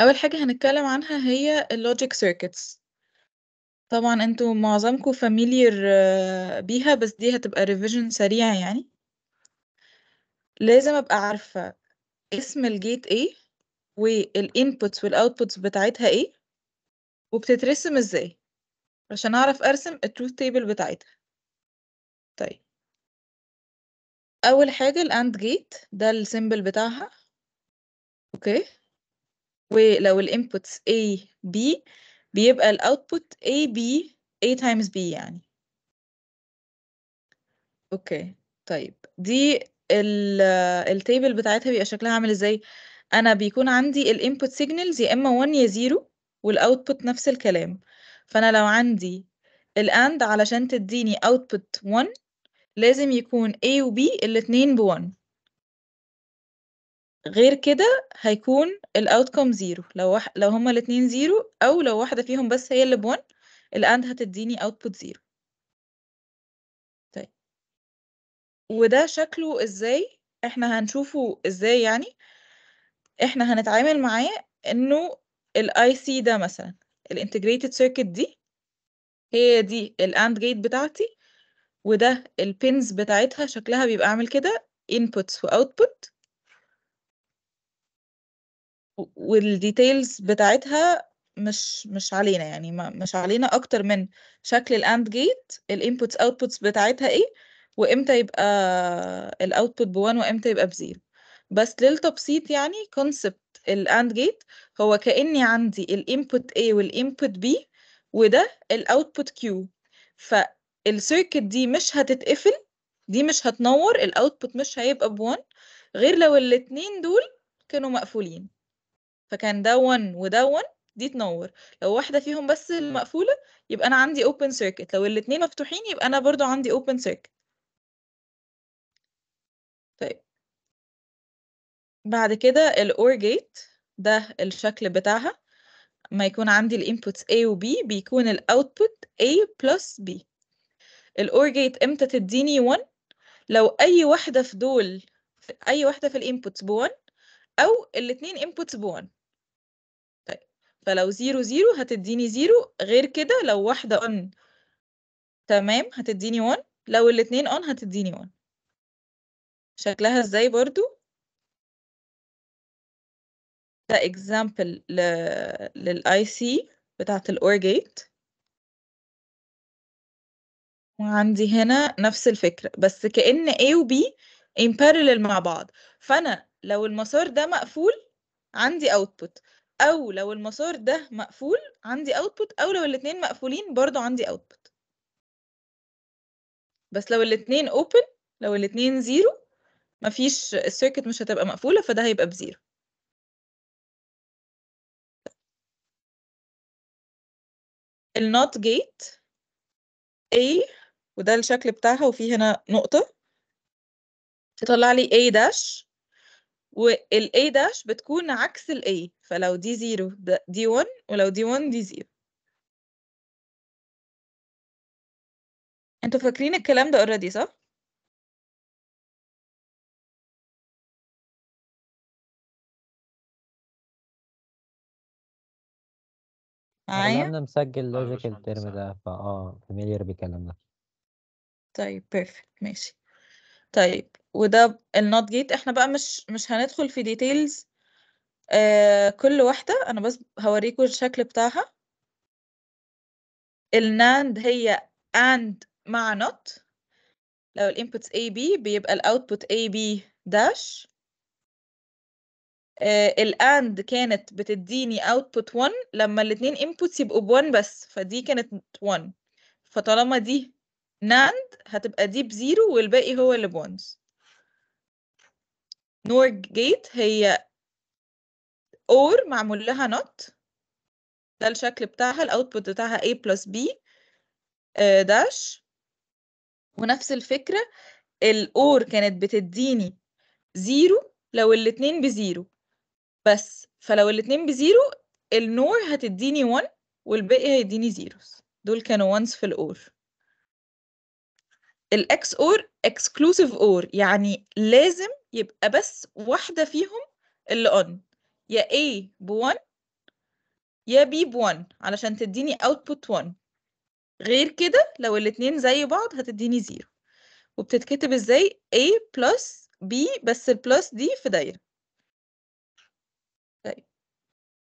أول حاجة هنتكلم عنها هي ال logic circuits طبعا أنتوا معظمكم familiar بيها بس دي هتبقى revision سريع يعني. لازم أبقى عارفة اسم ال gate إيه وال inputs وال outputs بتاعتها إيه وبتترسم إزاي عشان أعرف أرسم ال truth table بتاعتها. طيب. أول حاجة ال AND gate ده ال symbol بتاعها. Okay. ولو ال inputs A B بيبقى ال output A B A times B يعني. Okay طيب. دي ال table بتاعتها بيبقى شكلها عامل إزاي؟ أنا بيكون عندي ال input signals يا إما 1 يا 0 وال output نفس الكلام. فأنا لو عندي ال AND علشان تديني output 1 لازم يكون A و B الاتنين ب 1 غير كده هيكون ال outcome zero لو وح... لو هما الاتنين zero أو لو واحدة فيهم بس هي اللي ب one ال AND هتديني output zero طيب. وده شكله إزاي؟ إحنا هنشوفه إزاي يعني؟ إحنا هنتعامل معاه إنه ال IC ده مثلا ال integrated circuit دي هي دي ال AND gate بتاعتي وده ال pins بتاعتها شكلها بيبقى عامل كده inputs و output. وال details بتاعتها مش مش علينا يعني ما مش علينا أكتر من شكل ال AND gate ال inputs outputs بتاعتها إيه وامتى يبقى ال output ب1 وامتى يبقى ب zero. بس للتبسيط يعني concept ال AND gate هو كأني عندي ال input A وال input B وده ال output Q. فال circuit دي مش هتتقفل دي مش هتنور ال output مش هيبقى ب1 غير لو الاتنين دول كانوا مقفولين. فكان ده 1 وده 1 دي تنور. لو واحدة فيهم بس المقفولة يبقى أنا عندي open circuit. لو الاتنين مفتوحين يبقى أنا برضو عندي open circuit. طيب. بعد كده ال OR gate ده الشكل بتاعها. ما يكون عندي ال inputs A و B بيكون ال output A plus B. ال OR gate إمتى تديني 1 لو أي واحدة في دول أي واحدة في ال inputs ب 1 أو الاتنين inputs ب 1 طيب فلو 0 0 هتديني 0 غير كده لو واحدة on تمام هتديني 1 لو الاتنين on هتديني 1 شكلها إزاي برضو؟ ده example ل... لل IC بتاعت ال OR gate وعندي هنا نفس الفكرة بس كأن A و B in parallel مع بعض. فأنا لو المسار ده مقفول عندي output. أو لو المسار ده مقفول عندي output أو لو الاتنين مقفولين برضو عندي output. بس لو الاتنين open لو الاتنين zero مفيش ال circuit مش هتبقى مقفولة فده هيبقى ب zero. ال NOT gate A وده الشكل بتاعها وفي هنا نقطة. تطلع لي A dash وال A dash بتكون عكس ال A فلو دي zero دي 1 ولو دي 1 دي zero أنتوا فاكرين الكلام ده already صح؟ معايا؟ اغلبنا مسجل logic ال term ده فآه familiar بالكلام ده طيب perfect ماشي طيب وده ال NOT gate إحنا بقى مش مش هندخل في details آه كل واحدة. أنا بس هوريكم الشكل بتاعها. ال NAND هي and مع not. لو ال inputs A B بيبقى ال output A B dash ال AND كانت بتديني output 1 لما الاتنين inputs يبقوا ب 1 بس فدي كانت 1 فطالما دي NAND هتبقى دي ب zero والباقي هو اللي ب ones NOR gate هي OR معمول لها NOT ده الشكل بتاعها ال output بتاعها A plus B آه dash ونفس الفكرة ال OR كانت بتديني zero لو الاتنين ب zero. بس فلو الاتنين ب zero ال NOR هتديني 1 والباقي هيديني zeros دول كانوا ones في ال OR ال XOR exclusive OR يعني لازم يبقى بس واحدة فيهم اللي on. يا A ب 1 يا B ب1 علشان تديني output 1 غير كده لو الاتنين زي بعض هتديني 0 وبتتكتب إزاي؟ A plus B بس ال plus دي في دايرة. طيب.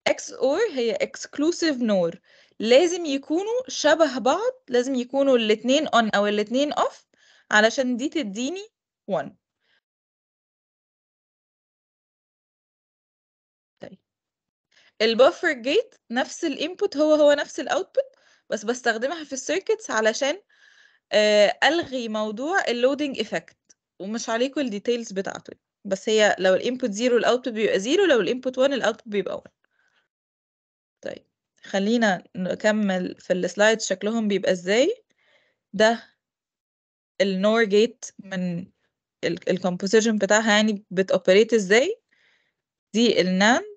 XNOR هي exclusive NOR لازم يكونوا شبه بعض لازم يكونوا الاتنين on أو الاتنين off علشان دي تديني 1 ال buffer gate نفس ال input هو هو نفس ال output بس بستخدمها في ال circuits علشان آه، ألغي موضوع ال loading effect ومش عليكم ال details بتاعته. بس هي لو ال input zero ال output بيبقى zero لو ال input 1 ال output بيبقى 1 طيب خلينا نكمل في ال slide شكلهم بيبقى إزاي. ده ال NOR gate من ال composition بتاعها يعني بت operate إزاي. دي ال NAND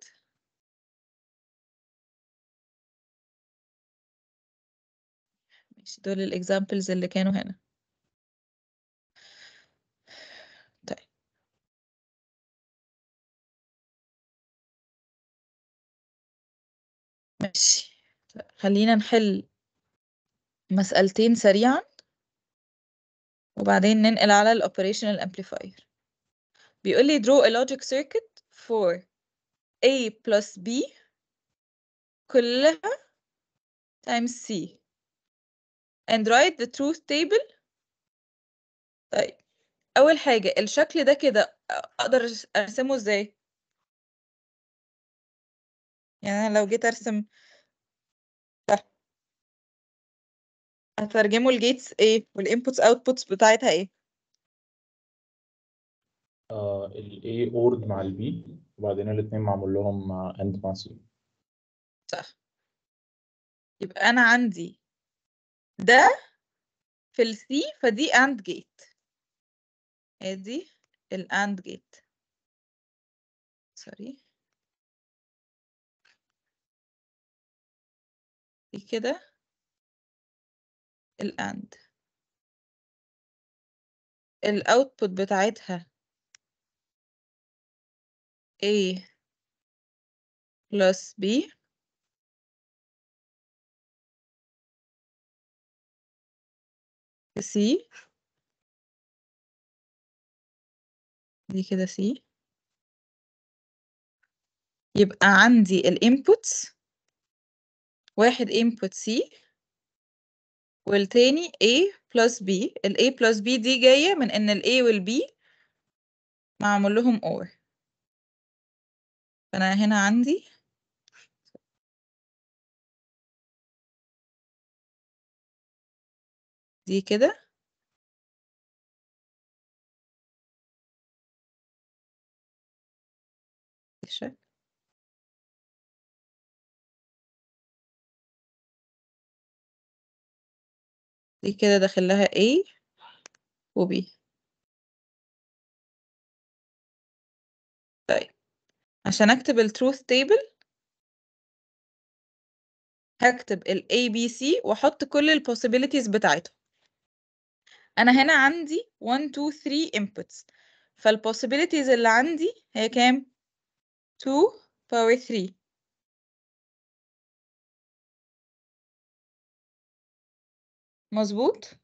ماشي. دول ال examples اللي كانوا هنا. طيب. ماشي. طيب، خلينا نحل مسألتين سريعا وبعدين ننقل على ال operational amplifier. بيقول لي draw a logic circuit for A plus B كلها times C. and write the truth table. طيب. أول حاجة الشكل ده كده أقدر أرسمه إزاي؟ يعني أنا لو جيت أرسم ده هترجمه ال gates إيه؟ وال inputs outputs بتاعتها إيه؟ آه ال A ORed مع ال B وبعدين الاتنين معمول لهم AND مع C. صح. يبقى أنا عندي ده في ال C فدي AND جيت ادي ال AND جيت سوري دي كده ال AND. ال output بتاعتها A plus B C دي كده C يبقى عندي الانبوتس واحد input C. والتاني A plus B. ال A plus B دي جاية من إن ال A وال B معمول لهم OR. فأنا هنا عندي دي كده. دي كده داخل لها A و B. طيب. عشان أكتب ال truth table هكتب ال A B C وأحط كل ال possibilities أنا هنا عندي 1 2 3 inputs. فال possibilities اللي عندي هي كام؟ 2 power 3 مظبوط؟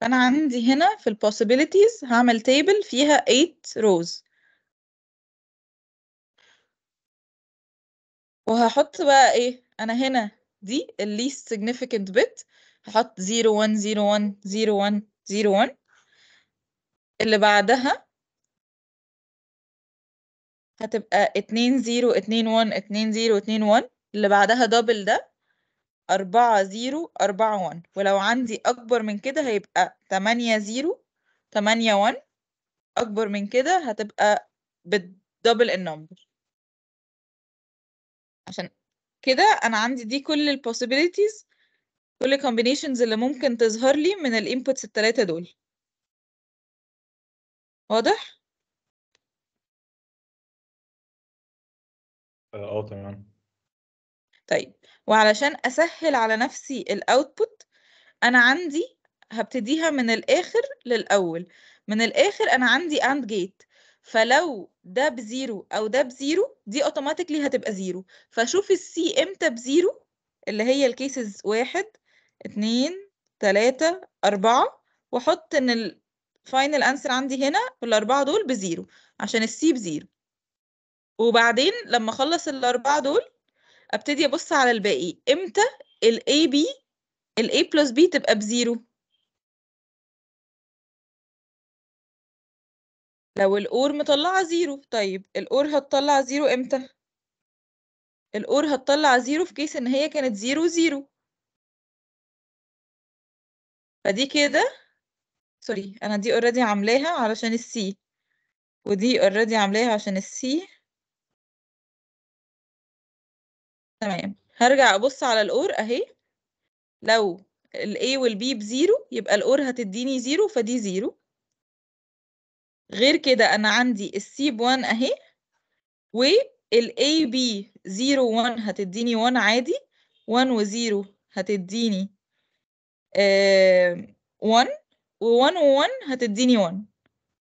فأنا عندي هنا في ال possibilities هعمل table فيها 8 rows. وهحط بقى إيه أنا هنا دي ال least significant bit هحط 0 1 0 1 0 1 0 1 اللي بعدها هتبقى 2 0 2 1 2 0 2 1 اللي بعدها دبل ده 4 0 4 1 ولو عندي أكبر من كده هيبقى 8 0 8 1 أكبر من كده هتبقى بالدبل النمبر عشان كده أنا عندي دي كل ال possibilities كل ال combinations اللي ممكن تظهر لي من ال inputs التلاتة دول. واضح؟ آه آه، تمام. طيب وعلشان أسهل على نفسي ال output أنا عندي هبتديها من الآخر للأول. من الآخر أنا عندي AND gate فلو ده بزيرو أو ده بزيرو دي automatically هتبقى زيرو. فشوف ال C إمتى بزيرو اللي هي ال cases واحد اتنين تلاتة أربعة وأحط إن ال final answer عندي هنا الأربعة دول بزيرو عشان ال C بزيرو. وبعدين لما أخلص الأربعة دول أبتدي أبص على الباقي. إمتى ال A B ال A B تبقى بزيرو؟ لو ال OR مطلعة زيرو طيب ال OR هتطلع زيرو إمتى؟ الأور هتطلع زيرو في case إن هي كانت زيرو زيرو. فدي كده sorry أنا دي already عاملاها علشان ال C ودي already عاملاها عشان ال C تمام. هرجع أبص على ال OR أهي. لو ال A وال B بزيرو يبقى ال OR هتديني زيرو فدي زيرو. غير كده أنا عندي ال C ب one أهي وال A B زيرو one هتديني one عادي و one وزيرو هتديني وان ووان ووان هتديني وان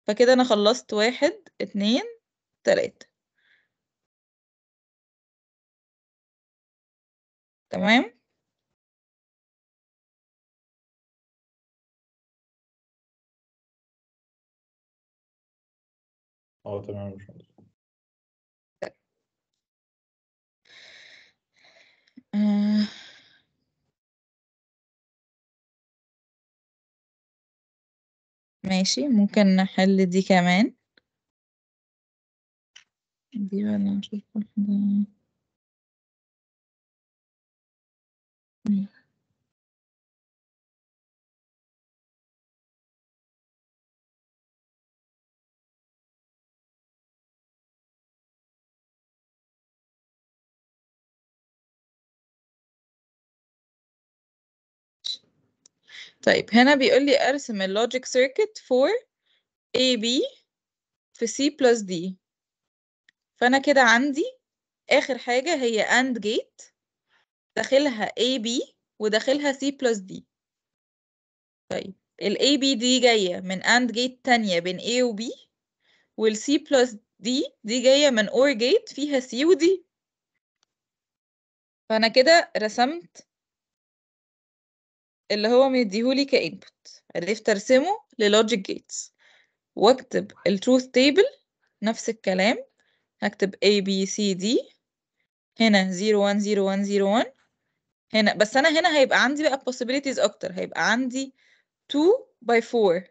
فكده أنا خلصت واحد اتنين تلاتة. تمام؟ آه تمام يا باشمهندس آه. ماشي ممكن نحل دي كمان. دي ولا نشوف واحدة. طيب هنا بيقول لي ارسم ال logic circuit for AB في C plus D. فأنا كده عندي آخر حاجة هي AND gate داخلها AB وداخلها C plus D. طيب ال AB دي جاية من AND gate تانية بين A و B وال C plus D دي جاية من OR gate فيها C و D. فأنا كده رسمت اللي هو مديهولي ك input عرفت أرسمه لل logic gates واكتب ال truth table نفس الكلام. هكتب A B C D. هنا 0 1 0 1 0 1 هنا بس أنا هنا هيبقى عندي بقى possibilities أكتر. هيبقى عندي 2 by 4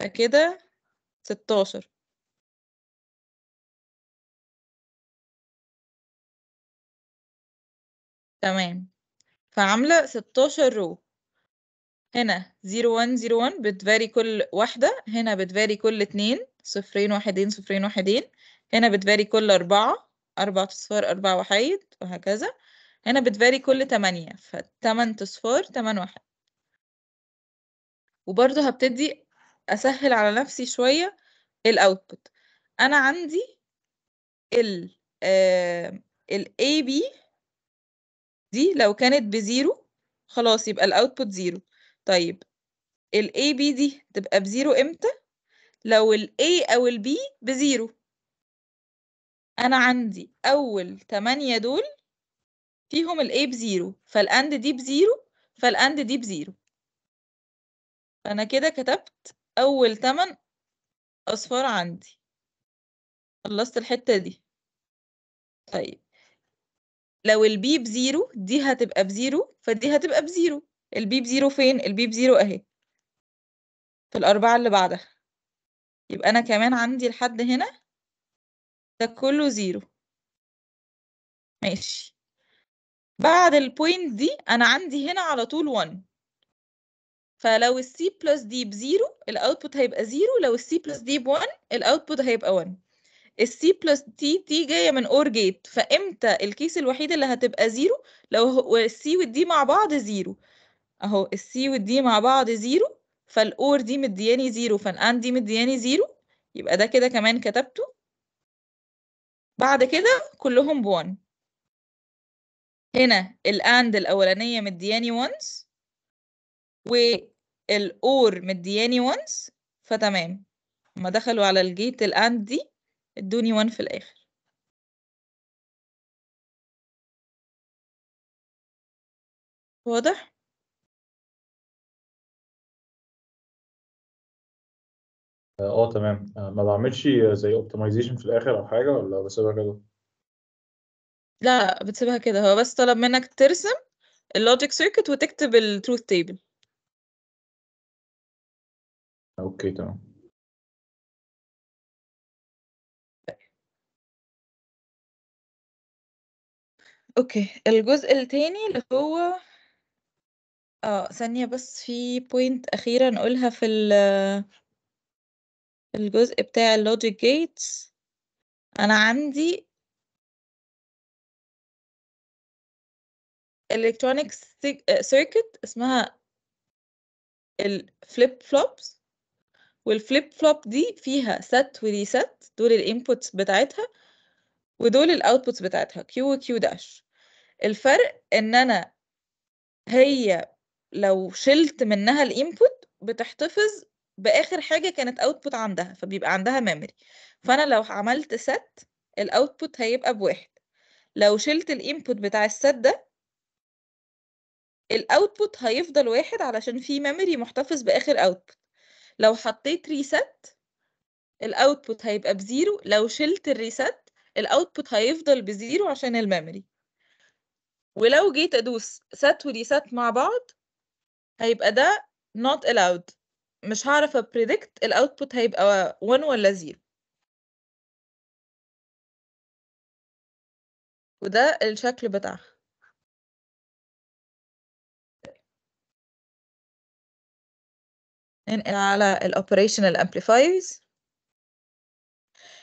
فكده 16 تمام. فعاملة 16 رو. هنا 0 1 0 1 بتفاري كل واحدة هنا بتفاري كل اتنين صفرين واحدين صفرين واحدين. هنا بتفاري كل أربعة أربع أصفار أربع وحيد وهكذا. هنا بتفاري كل تمانية فتمن تصفار تمن واحد. وبرضه هبتدي أسهل على نفسي شوية ال output أنا عندي ال آه ال AB دي لو كانت بزيرو خلاص يبقى ال output زيرو طيب ال AB دي تبقى بزيرو إمتى؟ لو ال A أو ال B بزيرو أنا عندي أول تمانية دول فيهم ال A بزيرو فال AND دي بزيرو فال AND دي بزيرو فانا كده كتبت أول تمن أصفار عندي. خلصت الحتة دي. طيب. لو ال B بزيرو دي هتبقى بزيرو فدي هتبقى بزيرو. ال B بزيرو فين؟ ال B بزيرو أهي. في الأربعة اللي بعدها. يبقى أنا كمان عندي لحد هنا ده كله زيرو. ماشي. بعد ال point دي أنا عندي هنا على طول 1 فلو ال C plus D بزيرو ال output هيبقى زيرو. لو ال C plus D ب one ال output هيبقى 1 ال C plus D دي جاية من OR gate فإمتى ال case الوحيد اللي هتبقى زيرو؟ لو ال C وال D مع بعض زيرو. أهو ال C وال D مع بعض زيرو فال OR دي مدياني زيرو فال AND دي مدياني زيرو. يبقى ده كده كمان كتبته. بعد كده كلهم ب one. هنا ال AND الأولانية مدياني ones وال OR مدياني ones فتمام. هما دخلوا على ال gate ال AND دي. ادوني 1 في الآخر. واضح؟ آه آه، تمام. آه، ما بعملش زي optimization في الآخر أو حاجة ولا بسيبها كده؟ لا لا بتسيبها كده. هو بس طلب منك ترسم ال logic circuit وتكتب ال truth table okay تمام. okay الجزء التاني اللي هو آه ثانية بس في point أخيرة نقولها في ال الجزء بتاع ال logic gates أنا عندي electronic circuit اسمها ال flip flops وال flip flop دي فيها set و reset دول ال inputs بتاعتها ودول ال outputs بتاعتها Q و Q dash الفرق إن أنا هي لو شلت منها ال input بتحتفظ بآخر حاجة كانت output عندها فبيبقى عندها memory فأنا لو عملت set ال output هيبقى بواحد. لو شلت ال input بتاع ال set ده ال output هيفضل واحد علشان في memory محتفظ بآخر output لو حطيت reset ال output هيبقى بزيرو. لو شلت ال reset ال output هيفضل بزيرو عشان ال memory. ولو جيت أدوس set و reset مع بعض هيبقى ده not allowed. مش هعرف a predict ال output هيبقى 1 ولا 0 وده الشكل بتاعها. ننقل على ال operational amplifiers.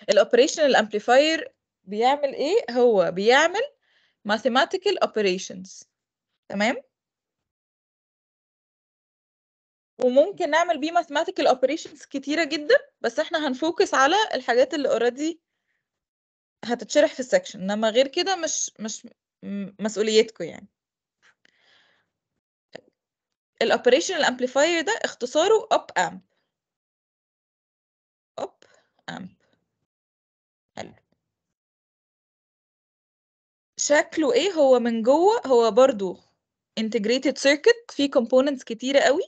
ال operational amplifier بيعمل إيه؟ هو بيعمل mathematical operations. تمام؟ وممكن نعمل بيه mathematical operations كتيرة جدا بس إحنا هن focus على الحاجات اللي already هتتشرح في السكشن إنما غير كده مش مش مسؤوليتكم يعني. ال operational amplifier ده اختصاره op amp op amp شكله إيه هو من جوه هو برضو integrated circuit فيه components كتيرة قوي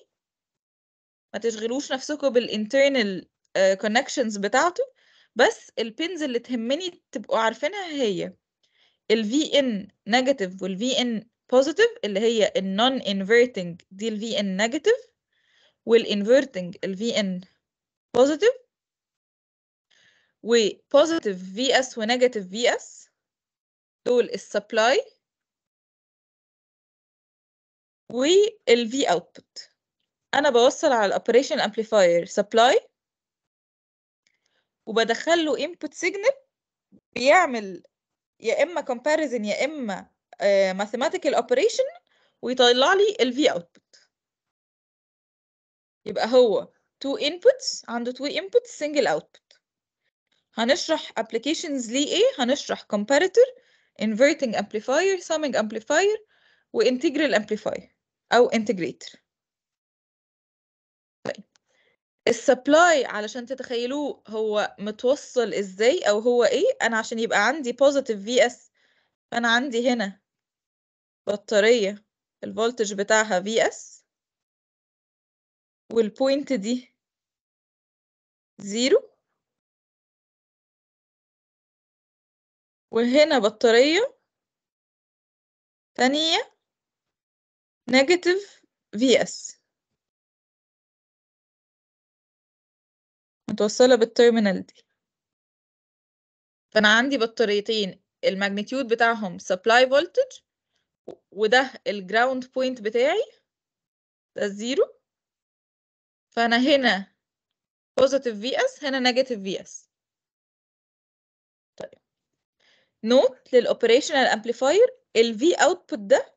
ما تشغلوش نفسكم بال internal uh, connections بتاعته بس ال pins اللي تهمني تبقوا عارفينها هي ال Vin negative وال Vin positive اللي هي ال non inverting دي ال Vin negative وال inverting ال Vin positive و positive VS و negative VS دول ال supply وال V output أنا بوصل على ال operation amplifier supply وبدخل له input signal بيعمل يا اما comparison يا اما آه، mathematical operation ويطلع لي ال V output يبقى هو two inputs عنده two inputs single output هنشرح applications ليه إيه هنشرح comparator inverting amplifier summing amplifier و integral amplifier أو integrator. طيب. السبلاي علشان تتخيلوه هو متوصل إزاي أو هو إيه؟ أنا عشان يبقى عندي positive VS فانا عندي هنا بطارية ال voltage بتاعها VS وال point دي zero وهنا بطارية تانية negative VS متوصلة بال terminal دي. فأنا عندي بطاريتين ال magnitude بتاعهم supply voltage وده ال ground point بتاعي ده ال zero فأنا هنا positive VS هنا negative VS طيب note لل operational amplifier ال V output ده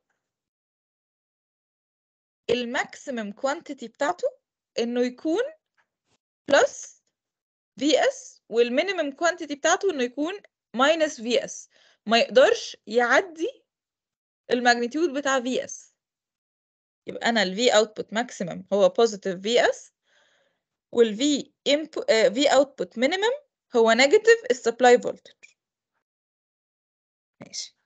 ال maximum quantity بتاعته إنه يكون plus VS وال minimum quantity بتاعته إنه يكون minus VS. ما يقدرش يعدي ال magnitude بتاع VS. يبقى أنا ال V output maximum هو positive VS وال V input آه V output minimum هو negative ال supply voltage. ماشي.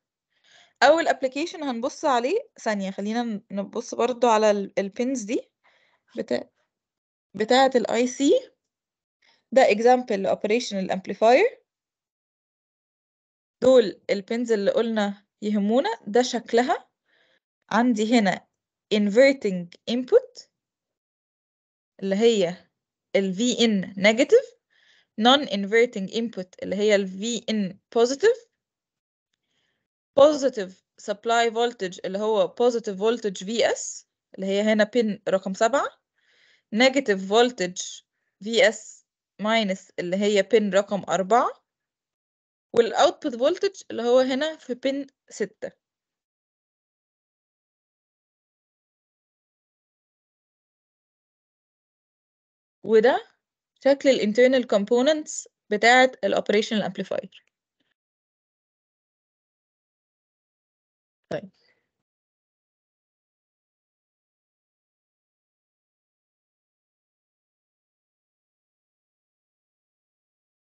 أول application هنبص عليه ثانية خلينا نبص برضو على ال pins دي. بتاع بتاعة ال IC ده example ل operational amplifier. دول ال pins اللي قلنا يهمونا. ده شكلها. عندي هنا inverting input اللي هي ال Vin negative. Non-inverting input اللي هي ال Vin positive. Positive supply voltage اللي هو positive voltage Vs اللي هي هنا pin رقم سبعة negative voltage Vs minus اللي هي pin رقم أربعة والاوتبوت voltage اللي هو هنا في pin ستة وده شكل ال internal components بتاعة ال operational amplifier طيب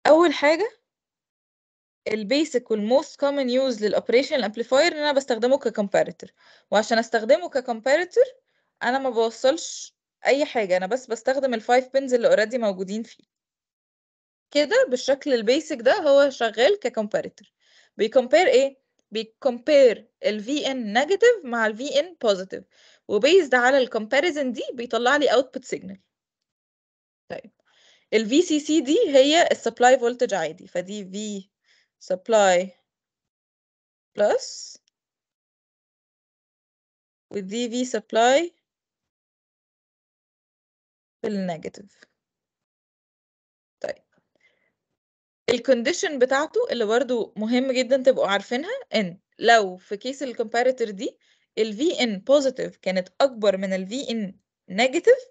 أول حاجة ال basic وال most common use لل operational amplifier إن أنا بستخدمه ك comparator وعشان أستخدمه ك comparator أنا ما بوصلش أي حاجة أنا بس بستخدم ال five pins اللي already موجودين فيه. كده بالشكل ال basic ده هو شغال ك comparator بي compare إيه؟ بي compare ال Vin negative مع ال Vin positive و based على ال comparison دي بيطلع لي output signal طيب ال VCC دي هي ال supply voltage عادي فدي V supply plus ودي V supply بال negative طيب ال condition بتاعته اللي برضو مهم جدا تبقوا عارفينها إن لو في case ال comparator دي ال Vin positive كانت أكبر من ال Vin negative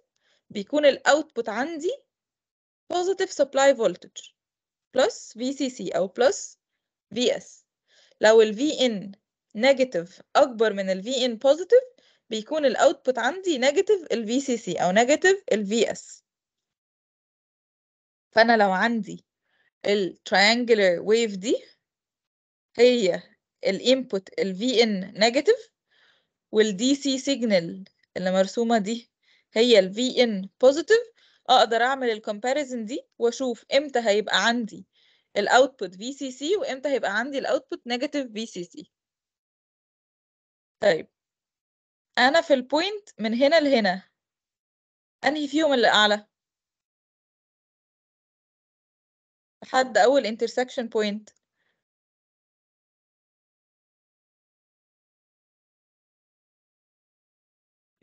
بيكون ال output عندي positive supply voltage plus VCC أو plus VS لو ال Vin negative أكبر من ال Vin positive بيكون ال output عندي negative ال VCC أو negative ال VS فأنا لو عندي ال triangular wave دي هي ال input ال Vin negative وال DC signal اللي مرسومة دي هي ال Vin positive. أقدر أعمل ال comparison دي وأشوف إمتى هيبقى عندي ال output VCC وإمتى هيبقى عندي ال output negative VCC. طيب أنا في ال point من هنا لهنا. أنهي فيهم اللي أعلى؟ لحد اول intersection point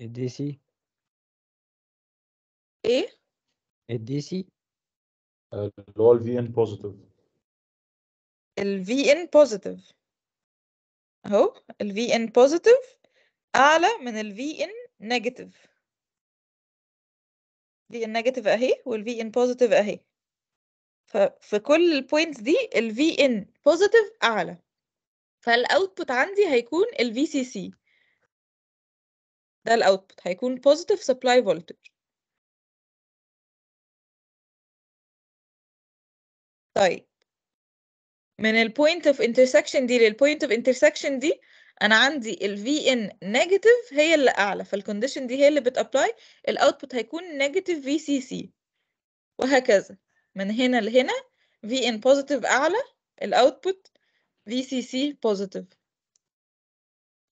ال DC إيه ال DC اللي هو ال Vin positive ال Vin positive اهو ال Vin positive اعلى من ال Vin negative Vin negative اهي وال Vin positive اهي ففي كل ال points دي ال Vin positive أعلى. فال output عندي هيكون ال VCC. ده ال output هيكون positive supply voltage. طيب. من ال point of intersection دي لل point of intersection دي أنا عندي ال Vin negative هي اللي أعلى. فال condition دي هي اللي بت apply ال output هيكون negative VCC. وهكذا. من هنا لهنا Vin positive أعلى ال output VCC positive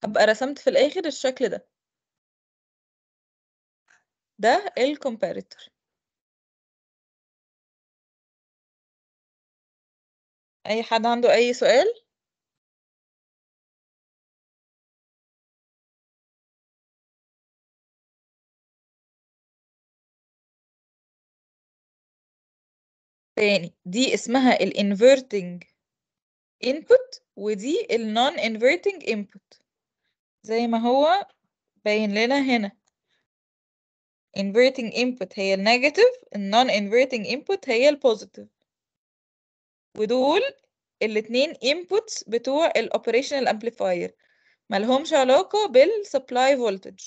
هبقى رسمت في الآخر الشكل ده. ده ال comparator أي حد عنده أي سؤال؟ تاني. دي اسمها ال inverting input ودي ال non inverting input. زي ما هو باين لنا هنا. inverting input هي ال negative ال non inverting input هي ال positive. ودول الاتنين inputs بتوع ال operational amplifier. ملهمش علاقة بال supply voltage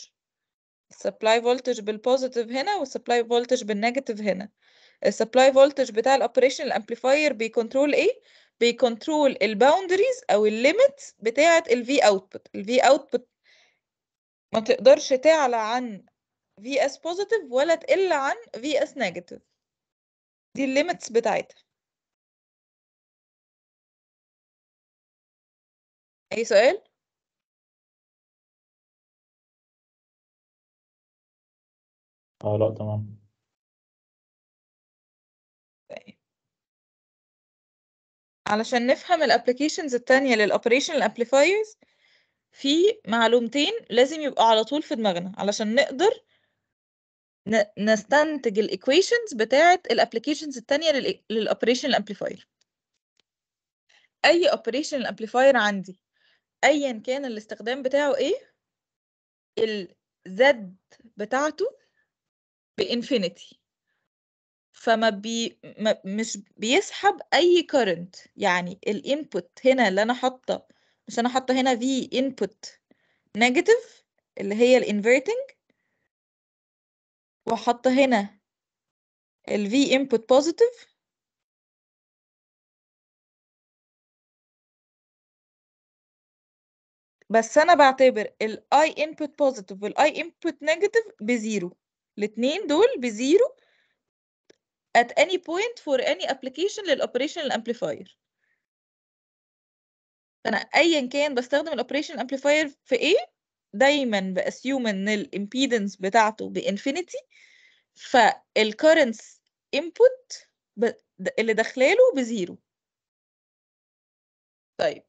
ال supply voltage بال positive هنا وال supply voltage بال negative هنا. ال supply voltage بتاع ال operational amplifier بي control إيه بي control ال boundaries أو ال limits بتاعة ال V output ال V output ما تقدرش تعلى عن VS positive ولا تقل عن VS negative دي ال limits بتاعتها. أي سؤال؟ آه لا تمام. علشان نفهم ال applications التانية لل operational amplifiers في معلومتين لازم يبقوا على طول في دماغنا علشان نقدر نستنتج ال equations بتاعة ال applications التانية لل operational amplifier أي operational amplifier عندي ايا كان الاستخدام بتاعه إيه ال Z بتاعته ب infinity فما بي ما مش بيسحب أي current يعني ال input هنا اللي أنا حاطة مش أنا حاطة هنا في input negative اللي هي ال inverting وحاطة هنا ال V input positive. بس أنا بعتبر ال I input positive وال I input negative ب zero. الاتنين دول ب zero at any point for any application لل operational amplifier. أنا ايا كان بستخدم ال operational amplifier في إيه؟ دايما ب assume إن ال impedance بتاعته ب infinity فال current ب... اللي داخلاله ب zero طيب.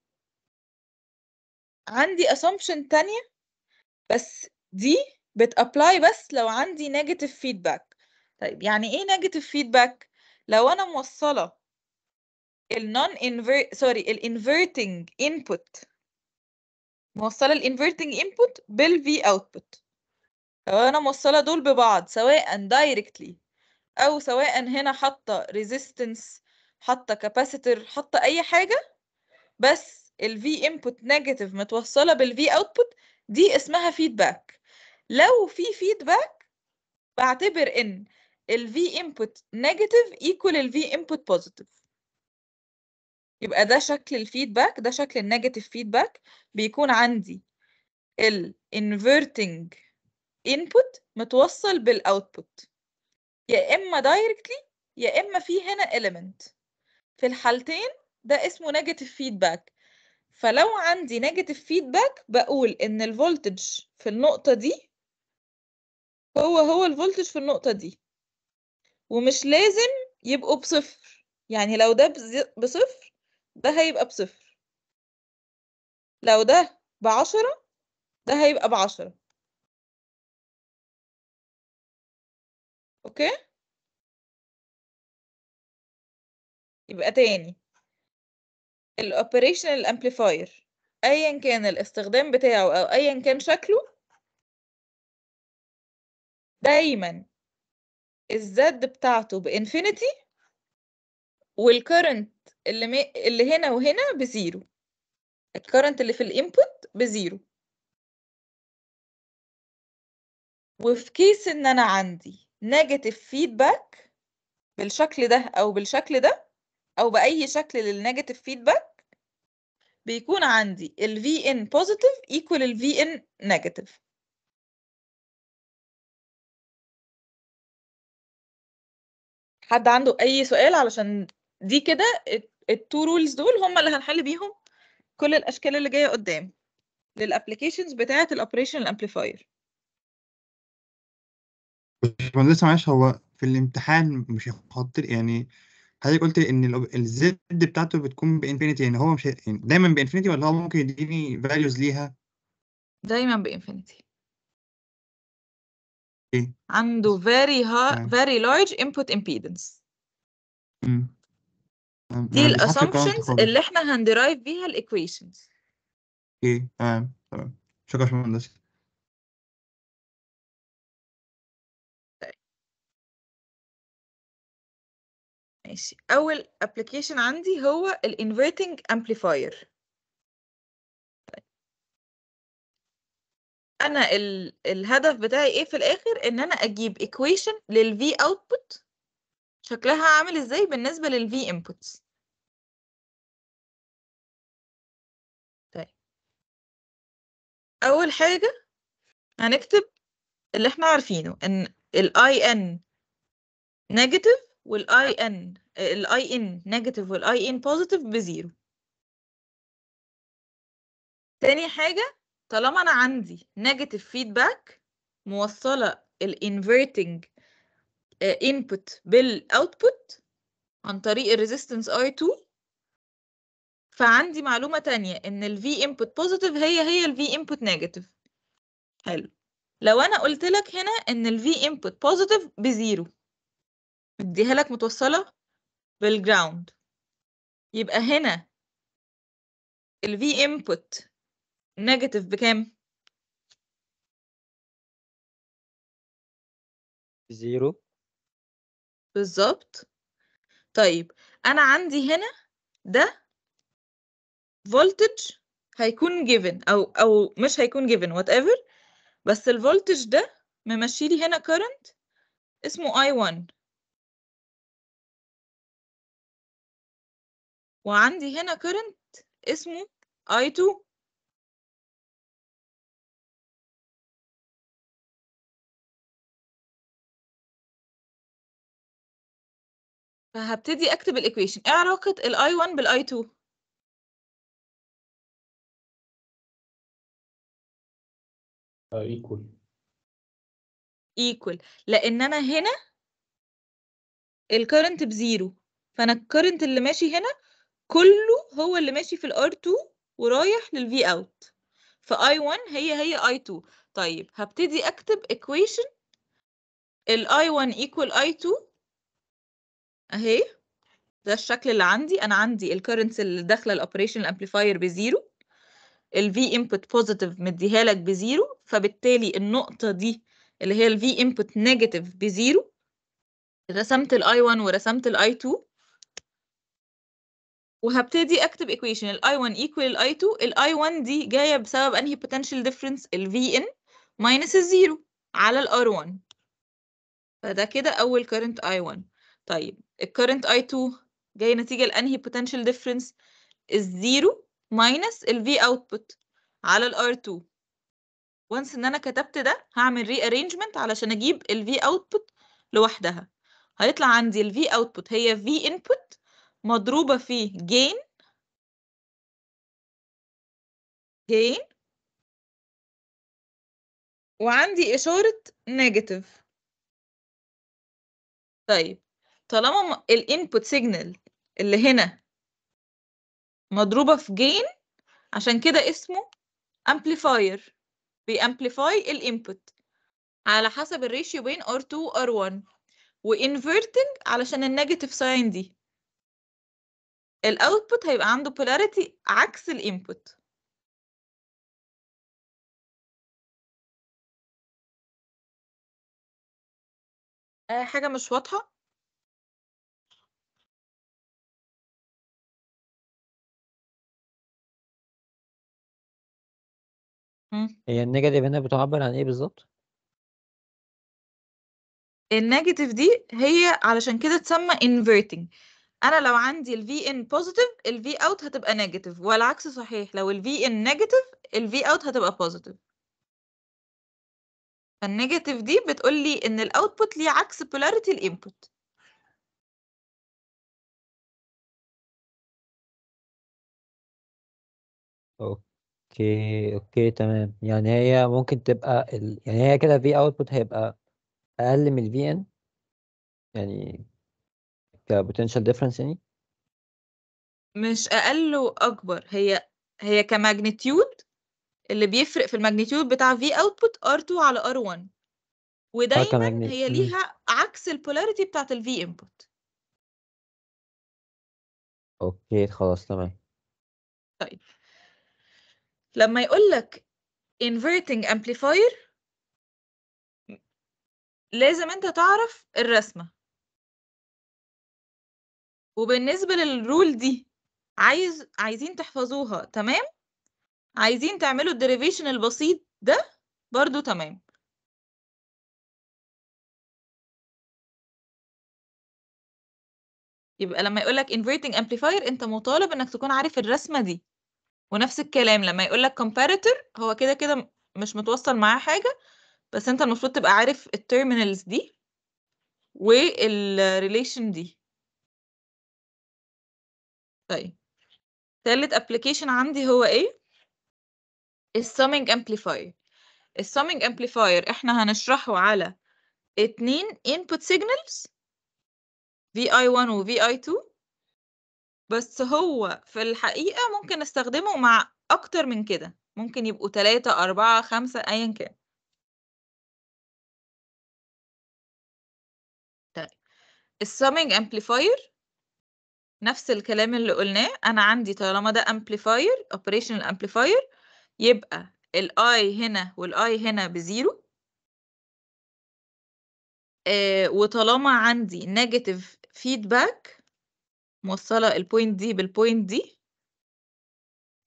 عندي assumption تانية بس دي بت apply بس لو عندي negative feedback. طيب يعني إيه negative feedback لو أنا موصلة ال non invert sorry ال inverting input موصلة ال inverting input بال V output لو أنا موصلة دول ببعض سواء directly أو سواء هنا حاطة resistance حاطة capacitor حاطة أي حاجة بس ال V input negative متوصلة بال V output دي اسمها feedback لو في feedback بعتبر إن ال V input negative equal ال V input positive. يبقى ده شكل ال feedback ده شكل ال negative feedback بيكون عندي ال inverting input متوصل بال output يا إما directly يا إما في هنا element. في الحالتين ده اسمه negative feedback فلو عندي negative feedback بقول إن ال voltage في النقطة دي هو هو ال voltage في النقطة دي. ومش لازم يبقوا بصفر. يعني لو ده بصفر ده هيبقى بصفر. لو ده بعشرة ده هيبقى بعشرة. okay؟ يبقى تاني. ال operational amplifier ايا كان الاستخدام بتاعه أو ايا كان شكله دايما ال Z بتاعته ب infinity وال current اللي مي... اللي هنا وهنا ب zero. ال current اللي في ال input ب zero. وفي case إن أنا عندي negative feedback بالشكل ده أو بالشكل ده أو بأي شكل لل negative feedback بيكون عندي ال Vin positive equal ال Vin negative. حد عنده أي سؤال علشان دي كده ال two rules دول هم اللي هنحل بيهم كل الأشكال اللي جاية قدام. لل applications بتاعة ال operational amplifier باشمهندس معلش هو في الامتحان مش هيحط يعني حضرتك قلت إن ال- ال Z بتاعته بتكون ب infinity يعني هو مش يعني دايما ب infinity ولا هو ممكن يديني values ليها؟ دايما ب infinity إيه. عنده very high very large input impedance. تمام. دي ال assumptions خالص. اللي إحنا هن derive بيها ال equations إيه. تمام. تمام. شكرا يا باشمهندس. ماشي. أول application عندي هو الانفرتنج امبليفاير أنا ال... الهدف بتاعي إيه في الآخر؟ إن أنا أجيب equation لل V output. شكلها عامل إزاي بالنسبة لل V inputs. طيب. أول حاجة هنكتب اللي إحنا عارفينه إن ال in negative وال in ال in negative وال in positive بزيرو. تاني حاجة طالما أنا عندي negative feedback موصلة ال inverting آه، input بال output عن طريق ال resistance R2 فعندي معلومة تانية إن ال V input positive هي هي ال V input negative. حلو. لو أنا قلت لك هنا إن ال V input positive بزيرو اديها لك متوصلة بال ground يبقى هنا ال V input negative بكام؟ زيرو. بالظبط. طيب أنا عندي هنا ده voltage هيكون given أو أو مش هيكون given whatever. بس الفولتج ده ممشي لي هنا current اسمه I1 وعندي هنا current اسمه I2 فهبتدي أكتب ال equation إيه علاقة ال I1 بال I2 equal equal. لأن أنا هنا ال current بزيرو. فأنا ال current اللي ماشي هنا كله هو اللي ماشي في ال R2 ورايح لل V out. ف I1 هي هي I2 طيب هبتدي أكتب equation. ال I1 equal I2 أهي ده الشكل اللي عندي. أنا عندي ال currents اللي داخلة ال operation amplifier بزيرو ال V input positive مديها لك بزيرو فبالتالي النقطة دي اللي هي ال V input negative بزيرو رسمت ال I1 ورسمت ال I2 وهبتدي اكتب equation. ال I1 equal ال I2 ال I1 دي جاية بسبب أنهي potential difference ال Vn minus الزيرو على ال R1 فده كده أول current I1 طيب ال current I2 جاي نتيجة لأنهي potential difference الزيرو minus ال V output على ال R2 once إن أنا كتبت ده هعمل rearrangement علشان أجيب ال V output لوحدها. هيطلع عندي ال V output هي V input مضروبة في gain gain وعندي إشارة negative. طيب. طالما م- ال input signal اللي هنا مضروبة في gain عشان كده اسمه amplifier. بي amplify ال input على حسب ال ratio بين R2 و R1 و inverting علشان ال negative sign دي. ال output هيبقى عنده polarity عكس ال input آه حاجة مش واضحة؟ هي ال negative هنا بتعبر عن إيه بالظبط؟ ال negative دي هي علشان كده تسمى inverting. أنا لو عندي ال V in positive ال V out هتبقى negative والعكس صحيح. لو ال V in negative ال V out هتبقى positive. فال negative دي بتقول لي إن ال output ليه عكس polarity ال input okay okay تمام. يعني هي ممكن تبقى ال... يعني هي كده V output هيبقى أقل من ال V in يعني ك potential difference يعني؟ مش أقل وأكبر هي هي ك magnitude اللي بيفرق في ال magnitude بتاع V output R2 على R1 ودايما ك magnit- هي. ليها عكس ال polarity بتاعت ال V input. okay خلاص تمام. طيب. لما يقول لك inverting amplifier لازم انت تعرف الرسمة. وبالنسبة للرول دي عايز عايزين تحفظوها تمام؟ عايزين تعملوا الديريفيشن البسيط ده برضو تمام. يبقى لما يقولك inverting amplifier انت مطالب انك تكون عارف الرسمة دي. ونفس الكلام لما يقولك comparator هو كده كده مش متوصل معاه حاجة بس أنت المفروض تبقى عارف ال terminals دي وال relation دي. طيب تالت application عندي هو إيه؟ ال summing amplifier. ال summing amplifier إحنا هنشرحه على اتنين input signals VI1 و VI2 بس هو في الحقيقة ممكن نستخدمه مع أكتر من كده ممكن يبقوا تلاتة أربعة خمسة أيا كان. طيب ال summing amplifier نفس الكلام اللي قلناه. أنا عندي طالما ده amplifier operational amplifier يبقى ال I هنا وال I هنا بزيرو. آه وطالما عندي negative feedback موصلة ال point دي بال point دي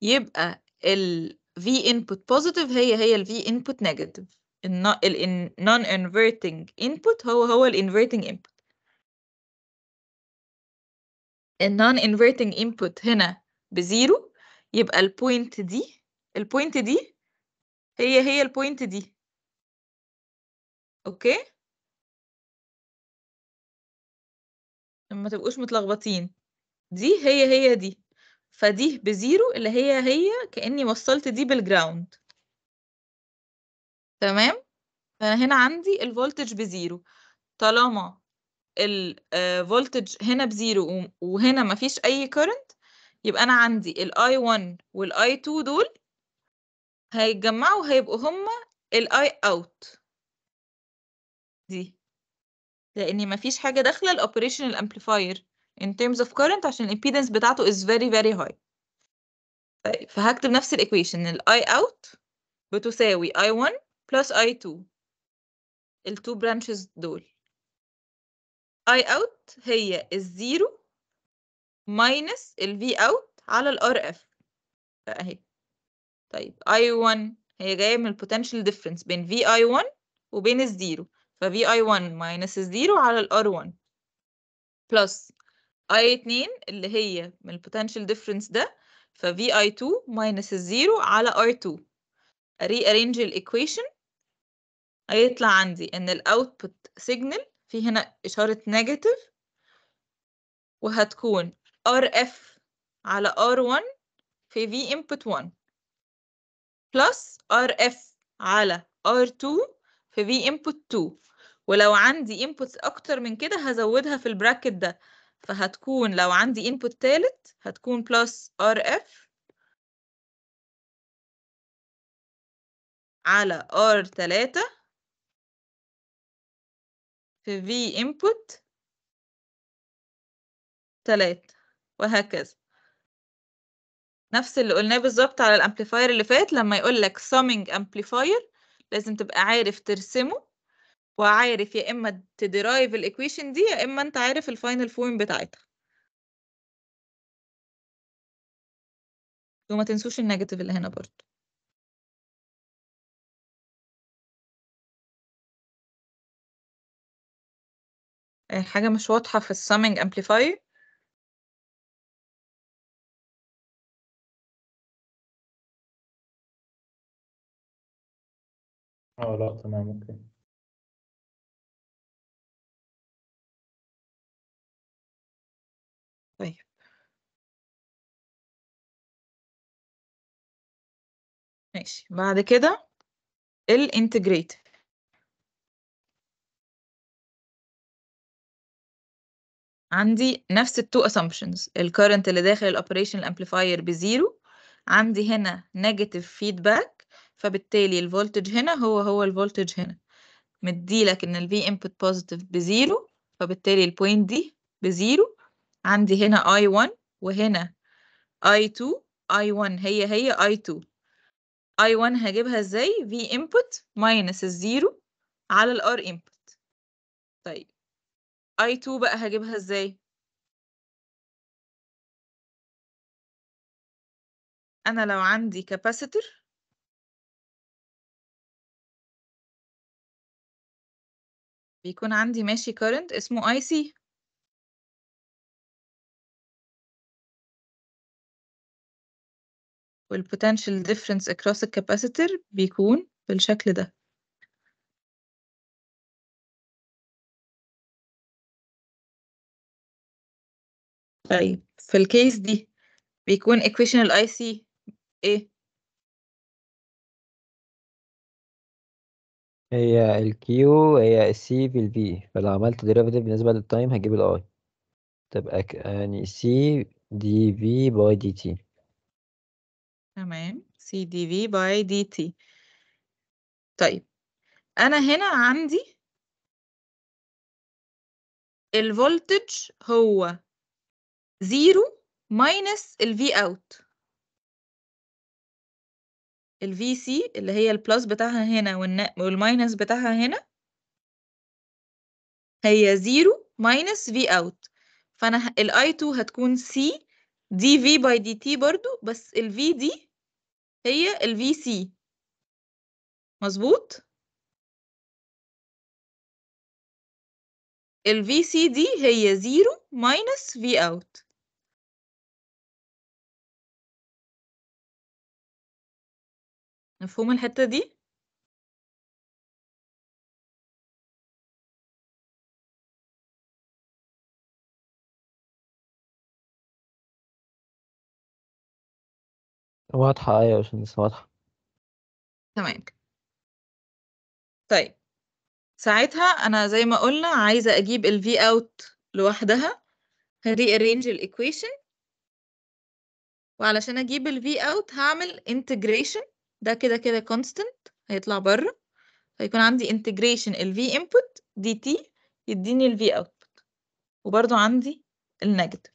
يبقى ال V input positive هي هي ال V input negative. ال no- ال in- non-inverting input هو هو ال inverting input. ال non-inverting input هنا بزيرو يبقى ال point دي ال point دي هي هي ال point دي. okay ما تبقوش متلخبطين. دي هي هي دي. فدي ب zero اللي هي هي كأني وصلت دي بال ground. تمام؟ فأنا هنا عندي ال voltage ب zero. طالما ال voltage هنا ب zero وهنا مفيش أي current يبقى أنا عندي ال I1 وال I2 دول هيتجمعوا هيبقوا هما ال I out. دي. لأن مفيش حاجة داخلة ال operational amplifier. In terms of current عشان ال impedance بتاعته is very very high طيب فهكتب نفس ال equation ال I out بتساوي I1 plus I2 ال two branches دول I out هي ال zero minus ال V out على ال RF فأهي طيب I1 هي جاية من ال potential difference بين VI1 وبين ال zero ف VI1 minus ال zero على ال R1 plus I2 اللي هي من ال potential difference ده ف VI2 minus ال zero على R2 rearrange ال equation. هيطلع عندي إن ال output signal في هنا إشارة negative وهتكون RF على R1 في V input 1 plus RF على R2 في V input 2 ولو عندي inputs أكتر من كده هزودها في البراكت ده. فهتكون لو عندي input تالت هتكون plus RF على R3 في V input تلاتة وهكذا. نفس اللي قلناه بالظبط على ال amplifier اللي فات لما يقول لك summing amplifier لازم تبقى عارف ترسمه. وعارف يا إما ت derive ال equation دي يا إما أنت عارف ال final form بتاعتها. وما تنسوش ال negative اللي هنا برضه حاجة مش واضحة في ال summing amplifier. آه لأ تمام okay. ماشي. بعد كده ال integrate عندي نفس ال two assumptions ال current اللي داخل ال operational amplifier ب zero. عندي هنا negative feedback فبالتالي ال voltage هنا هو هو ال voltage هنا. مديلك إن ال V input positive ب zero فبالتالي ال point دي ب zero. عندي هنا I1 وهنا I2 I1 هي هي I2 I1 هجيبها إزاي؟ V input minus الزيرو على ال R input. طيب. I2 بقى هجيبها إزاي؟ أنا لو عندي capacitor بيكون عندي ماشي current اسمه IC وال potential difference across ال capacitor بيكون بالشكل ده. طيب في ال case دي بيكون equation ال IC إيه هي ال Q هي ال C في ال V. فلو عملت derivative بالنسبة لل time هجيب ال I. تبقى يعني C دي V by dt تمام. C dV by dt طيب أنا هنا عندي ال voltage هو zero minus ال V out ال VC اللي هي ال plus بتاعها هنا وال minus بتاعها هنا هي zero minus V out فأنا ال I 2 هتكون C dV by dt برضو بس ال V دي هي ال VC. مظبوط؟ ال VC دي هي zero minus V out مفهوم الحتة دي؟ واضحة أيوة يا باشمهندس واضحة. تمام. طيب. ساعتها أنا زي ما قلنا عايزة أجيب ال V out لوحدها ه rearrange ال equation وعلشان أجيب ال V out هعمل integration. ده كده كده constant هيطلع بره. هيكون عندي integration ال V input dt يديني ال V output. وبرضو عندي ال negative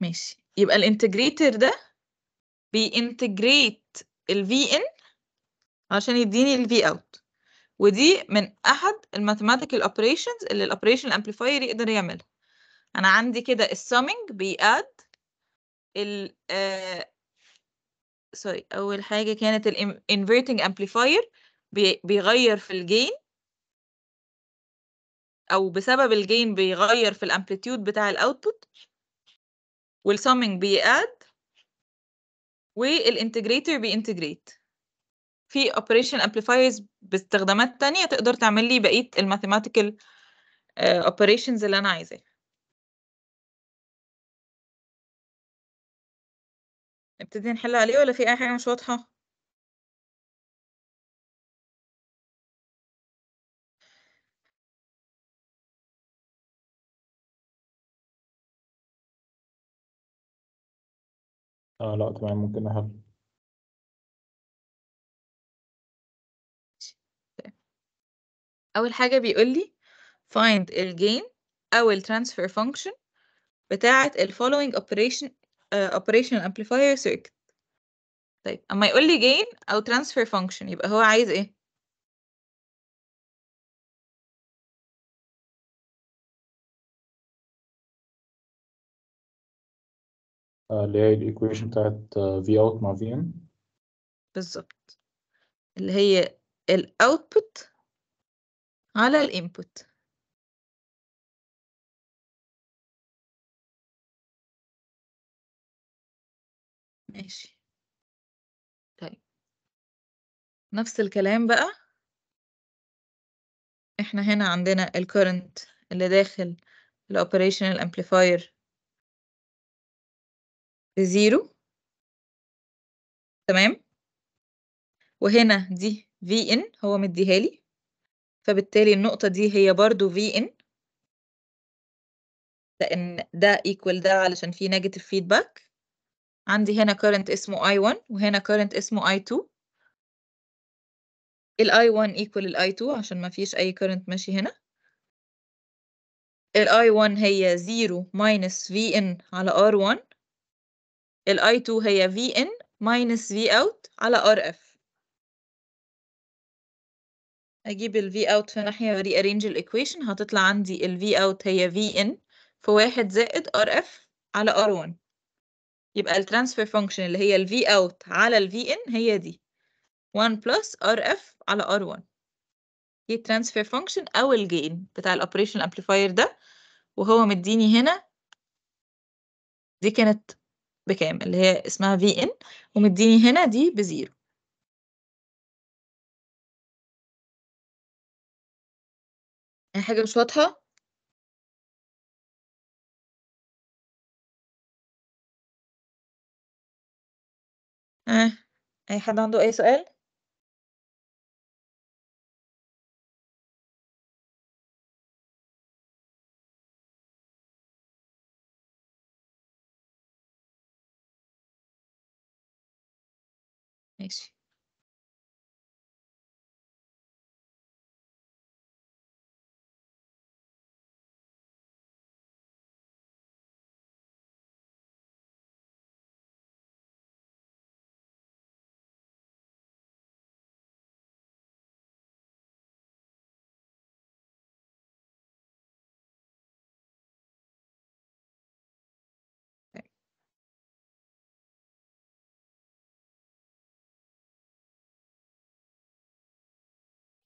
ماشي. يبقى ال integrator ده ب integrate ال VN عشان يديني ال V out. ودي من أحد ال mathematical operations اللي ال operation amplifier يقدر يعملها. أنا عندي كده ال summing بي add ال sorry أول حاجة كانت ال inverting amplifier بيغير في ال gain أو بسبب ال gain بيغير في ال amplitude بتاع الاوتبوت والسامينج بيأد والانتجريتور بينتجريت في operation amplifiers باستخدامات تانية تقدر تعمل لي بقية ال mathematical operations اللي أنا عايزاها. نبتدي نحل عليه ولا في أي حاجة مش واضحة؟ آه لا تمام ممكن نحل أول حاجة بيقول لي find ال gain أو ال transfer function بتاعة ال following operation uh, operational amplifier circuit. طيب أما يقول لي gain أو transfer function يبقى هو عايز إيه؟ اللي هي ال equation بتاعت V out مع V in بالظبط. اللي هي ال output على ال input ماشي. طيب. نفس الكلام بقى. إحنا هنا عندنا ال current اللي داخل ال operational amplifier بزيرو تمام؟ وهنا دي في ان هو مديها لي. فبالتالي النقطة دي هي برضو في ان لأن ده equal ده علشان فيه negative feedback. عندي هنا current اسمه I1 وهنا current اسمه I2 ال I1 equal ال I2 عشان ما فيش أي current ماشي هنا. ال I1 هي 0 minus Vn على R1 ال I2 هي Vn minus Vout على RF أجيب ال Vout في ناحية و rearrange ال equation هتطلع عندي ال Vout هي Vn في واحد زائد RF على R1 يبقى ال transfer function اللي هي ال Vout على ال Vn هي دي. 1 plus RF على R1 gate transfer function أو ال gain بتاع ال operation amplifier ده وهو مديني هنا. دي كانت بكام اللي هي اسمها في ان ومديني هنا دي بزيرو. اي حاجة مش واضحة؟ آه. أي حد عنده أي سؤال؟ ماشي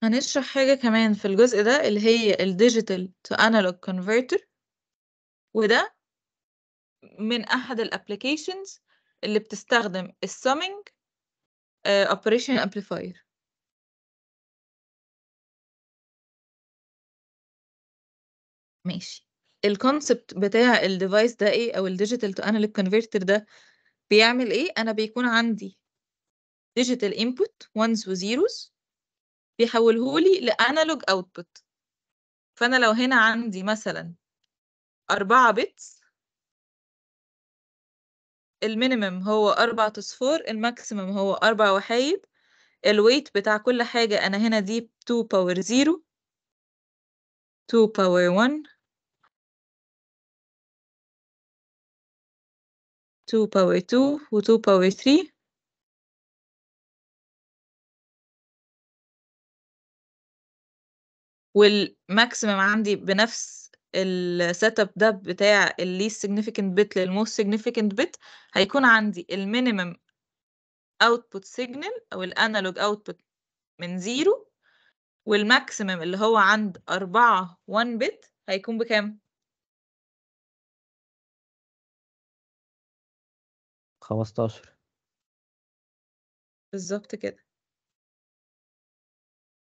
هنشرح حاجة كمان في الجزء ده اللي هي ال digital to analog converter وده من أحد ال applications اللي بتستخدم ال summing operation amplifier ماشي. ال concept بتاع ال device ده إيه؟ أو ال digital to analog converter ده بيعمل إيه؟ أنا بيكون عندي digital input ones و zeros بيحولهولي ل analog output فأنا لو هنا عندي مثلا أربعة bits ال minimum هو أربع أصفار ال maximum هو أربع وحايد ال weight بتاع كل حاجة أنا هنا دي 2 power 0 2 power 1 2 power 2 و 2 power 3 وال maximum عندي بنفس ال set up ده بتاع ال least significant bit لل most significant bit هيكون عندي ال minimum output signal أو ال analog output من zero وال maximum اللي هو عند أربعة 1 bit هيكون بكام؟ خمستاشر بالظبط كده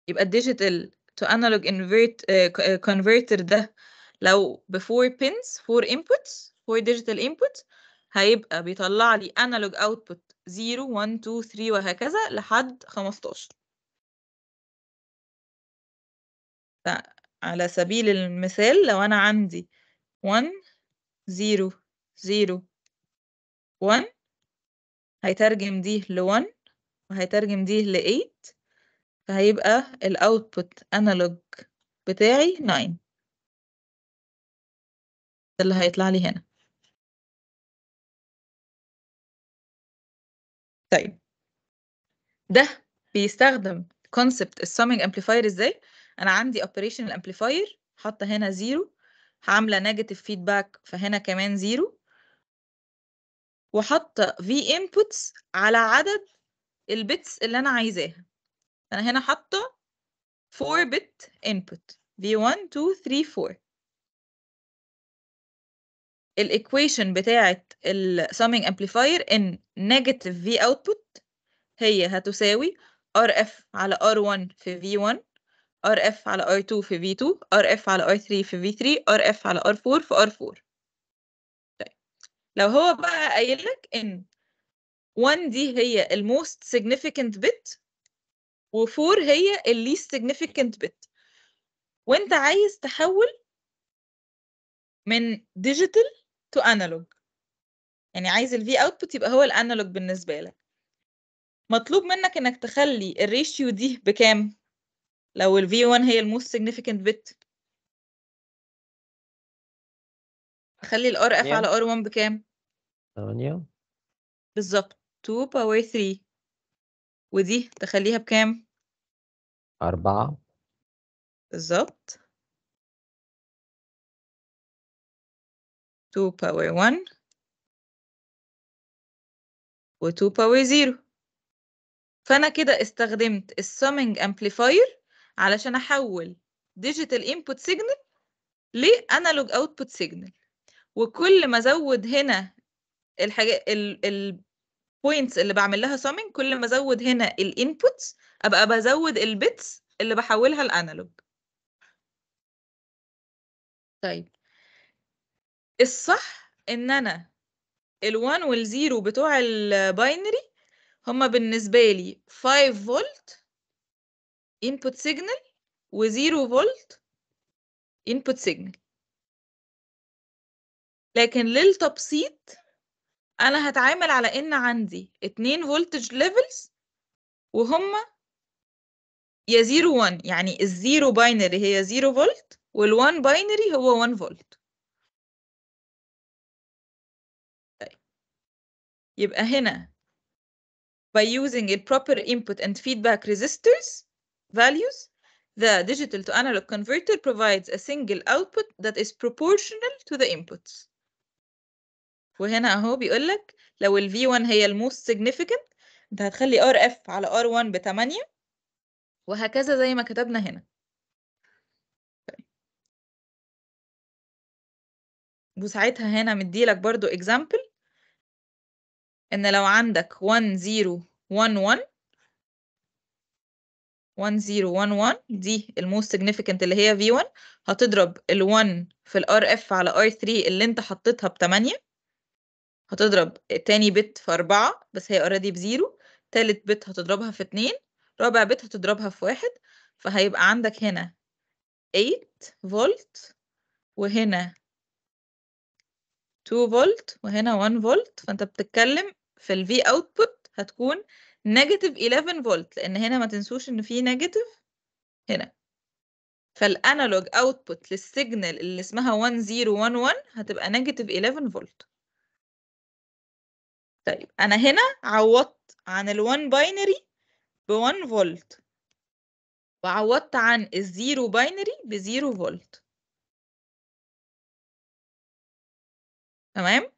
يبقى الديجيتال to analog invert uh, converter ده. لو ب 4 pins 4 inputs 4 digital inputs هيبقى بيطلع لي analog output 0 1 2 3 وهكذا لحد 15 على سبيل المثال لو أنا عندي 1 0 0 1 هيترجم دي ل 1 وهيترجم دي ل 8 فهيبقى ال output analog بتاعي 9 ده اللي هيطلع لي هنا. طيب. ده بيستخدم concept ال summing amplifier إزاي؟ أنا عندي operation ال amplifier حاطة هنا zero عاملة negative feedback فهنا كمان zero وحاطة في inputs على عدد ال bits اللي أنا عايزاها. أنا هنا حاطة 4 bit input. V1 2 3 4 ال equation بتاعه ال summing amplifier ان negative v output هي هتساوي rf على r1 في v1 rf على r2 في v2 rf على r3 في v3 rf على r4 في r4 طيب لو هو بقى قايل لك إن 1 دي هي الموست significant bit و4 هي ال least significant bit. وانت عايز تحول من digital to analog. يعني عايز ال V output يبقى هو ال analog بالنسبة لك. مطلوب منك إنك تخلي ال ratio دي بكام؟ لو ال V1 هي ال most significant bit. خلي ال RF تمانية. على R1 بكام؟ تمانية. بالظبط. 2 power 3 ودي تخليها بكام؟ أربعة. بالظبط. 2 power 1 و 2 power 0 فأنا كده استخدمت ال summing amplifier علشان أحول digital input signal ل analog output signal وكل ما أزود هنا الحاجات ال points اللي بعمل لها summing كل ما أزود هنا ال inputs أبقى بزود ال bits اللي بحولها ل analog طيب. الصح إن أنا ال1 وال0 بتوع ال binary هما بالنسبة لي 5 فولت input signal و0 فولت input signal. لكن للتبسيط أنا هتعامل على ان عندي 2 voltage levels وهما يا 0 1 يعني الزيرو باينري هي 0 فولت وال1 باينري هو 1 فولت طيب يبقى هنا by using the proper input and feedback resistors values the digital to analog converter provides a single output that is proportional to the inputs وهنا أهو بيقول لك لو ال V1 هي الموست significant أنت هتخلي RF على R1 ب 8 وهكذا زي ما كتبنا هنا. وساعتها هنا مديلك برضو example إن لو عندك 1 0 1 1 1 0 1 1 دي الموست significant اللي هي V1 هتضرب ال 1 في ال RF على R3 اللي أنت حطيتها ب 8 هتضرب تاني bit في 4 بس هي already ب zero تالت bit هتضربها في 2 رابع bit هتضربها في 1 فهيبقى عندك هنا 8 فولت وهنا 2 فولت وهنا 1 فولت فأنت بتتكلم في ال V output هتكون negative 11 فولت لأن هنا ما تنسوش إن في negative هنا. فال analog output لل signal اللي اسمها 1011 هتبقى negative 11 فولت طيب أنا هنا عوضت عن ال1 binary ب 1 فولت وعوضت عن ال zero binary ب 0 فولت تمام؟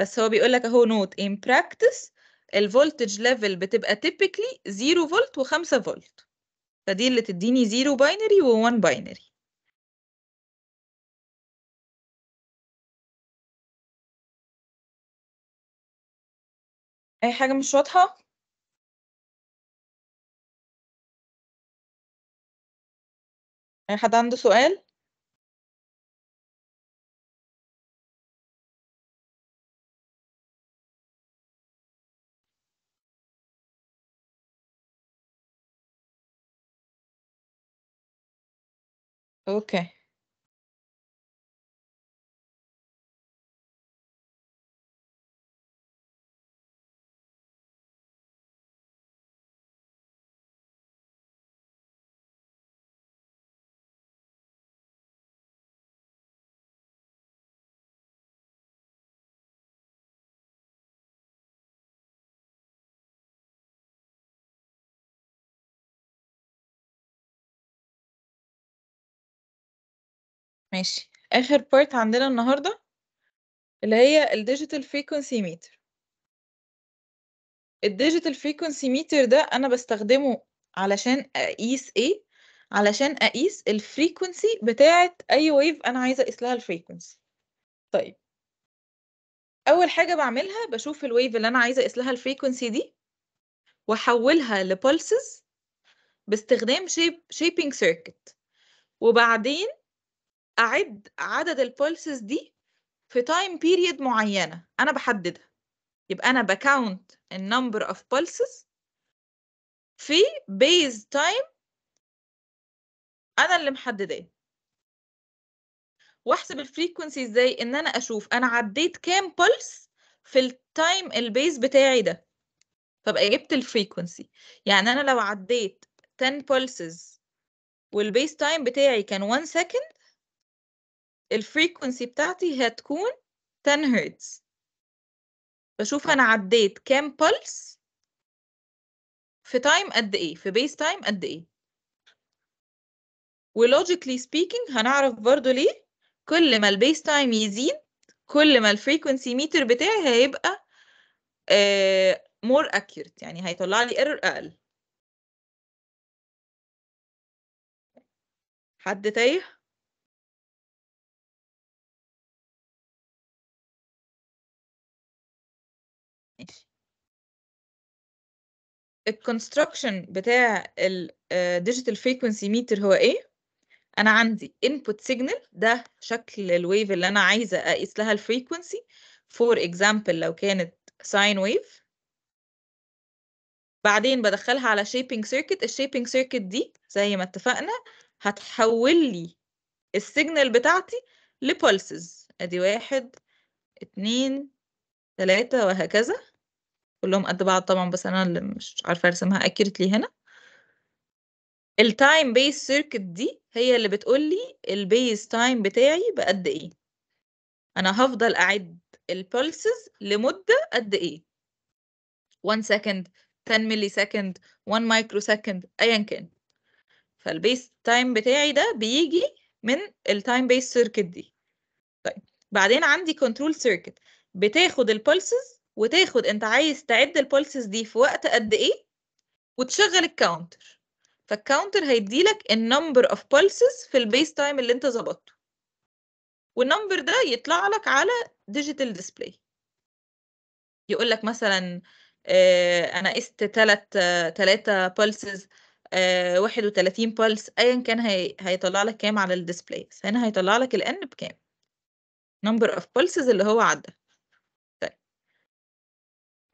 بس هو بيقول لك أهو note in practice ال voltage level بتبقى typically 0 فولت و5 فولت فدي اللي تديني 0 binary و1 binary أي حاجة مش واضحة أي حد عنده سؤال؟ أوكي. ماشي. آخر part عندنا النهارده اللي هي ال digital frequency meter ال digital frequency meter ده أنا بستخدمه علشان أقيس إيه؟ علشان أقيس ال frequency بتاعة أي wave أنا عايزة أقيس لها ال frequency طيب. أول حاجة بعملها بشوف ال wave اللي أنا عايزة أقيس لها ال frequency دي وأحولها ل pulses باستخدام shape shaping circuit وبعدين أعد عدد ال pulses دي في time period معينة. أنا بحددها. يبقى أنا ب count ال number of pulses في base time أنا اللي محدداه. وأحسب ال frequency إزاي؟ إن أنا أشوف أنا عديت كام pulse في ال time ال base بتاعي ده. فبقى جبت ال frequency يعني أنا لو عديت 10 pulses وال base time بتاعي كان 1 second ال frequency بتاعتي هتكون 10 هرتز بشوف أنا عديت كام pulse في time قد إيه في base time قد إيه. و logically speaking هنعرف برضو ليه؟ كل ما ال base time يزيد كل ما ال frequency meter بتاعي هيبقى more uh, accurate يعني هيطلع لي error أقل. حد تايه؟ ال construction بتاع ال digital frequency meter هو إيه؟ أنا عندي input signal ده شكل ال wave اللي أنا عايزة أقيس لها ال frequency for example لو كانت sine wave بعدين بدخلها على shaping circuit. ال shaping circuit دي زي ما اتفقنا هتحول لي ال signal بتاعتي ل pulses أدي واحد اتنين تلاتة وهكذا. كلهم قد بعض طبعا بس أنا اللي مش عارفة أرسمها. Accurately هنا. ال time base circuit دي هي اللي بتقول لي ال base time بتاعي بقد إيه. أنا هفضل اعد ال pulses لمدة قد إيه. 1 second 10 milli second 1 micro second ايا كان. فال base time بتاعي ده بيجي من ال time base circuit دي. طيب بعدين عندي control circuit بتاخد ال pulses وتاخد انت عايز تعد ال pulses دي في وقت قد إيه وتشغل ال counter فال counter هيديلك ال number of pulses في ال base time اللي انت ظبطته. وال number ده يطلع لك على digital display يقول لك مثلا آه، أنا قست تلات تلاتة pulses آه، 31 pulse ايا كان هي... هيطلع لك كام على ال display هنا هيطلع لك ال N بكام؟ number of pulses اللي هو عدى.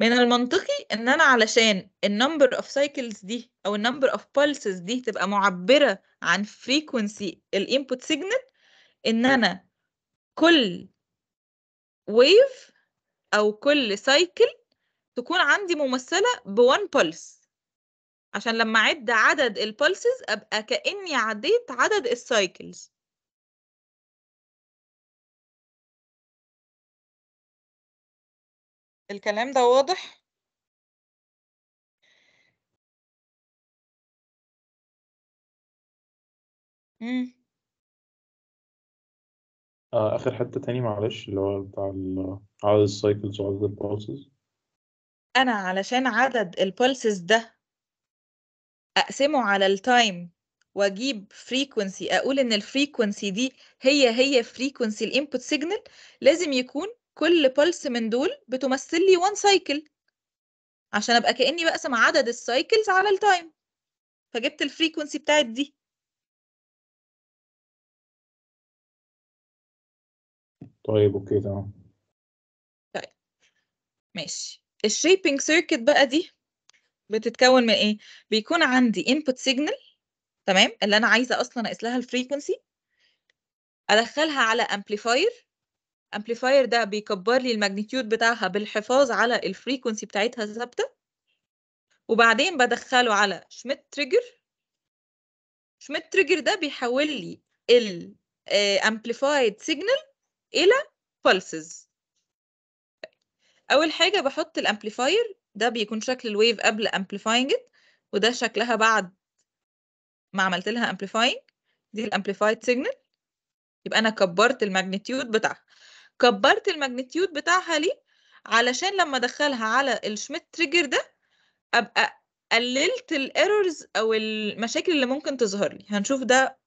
من المنطقي إن أنا علشان ال number of cycles دي أو ال number of pulses دي تبقى معبرة عن frequency ال input signal إن أنا كل wave أو كل cycle تكون عندي ممثلة ب one pulse. عشان لما أعد عدد ال pulses أبقى كأني عديت عدد ال cycles الكلام ده واضح مم. آه آخر حتة تاني معلش اللي هو بتاع ال- عدد ال cycles وعدد ال pulses أنا علشان عدد ال pulses ده أقسمه على ال time وأجيب frequency أقول إن ال frequency دي هي هي frequency ال input signal لازم يكون كل pulse من دول بتمثل لي 1 سايكل عشان أبقى كأني بقسم عدد ال cycles على ال time فجبت ال frequency بتاعت دي. طيب okay تمام. ماشي. ال shaping circuit بقى دي بتتكون من إيه؟ بيكون عندي input signal تمام؟ اللي أنا عايزة أصلا أقيس لها ال frequency أدخلها على amplifier amplifier ده بيكبر لي ال magnitude بتاعها بالحفاظ على ال frequency بتاعتها ثابتة. وبعدين بدخله على Schmitt trigger Schmitt trigger ده بيحول لي ال amplified signal إلى pulses. أول حاجة بحط ال amplifier ده بيكون شكل ال wave قبليه وده شكلها بعد ما عملت لها amplifying. دي ال amplified signal يبقى أنا كبرت ال magnitude بتاعها. كبرت ال magnitude بتاعها ليه؟ علشان لما أدخلها على ال Schmitt trigger ده أبقى قللت ال errors أو المشاكل اللي ممكن تظهر لي. هنشوف ده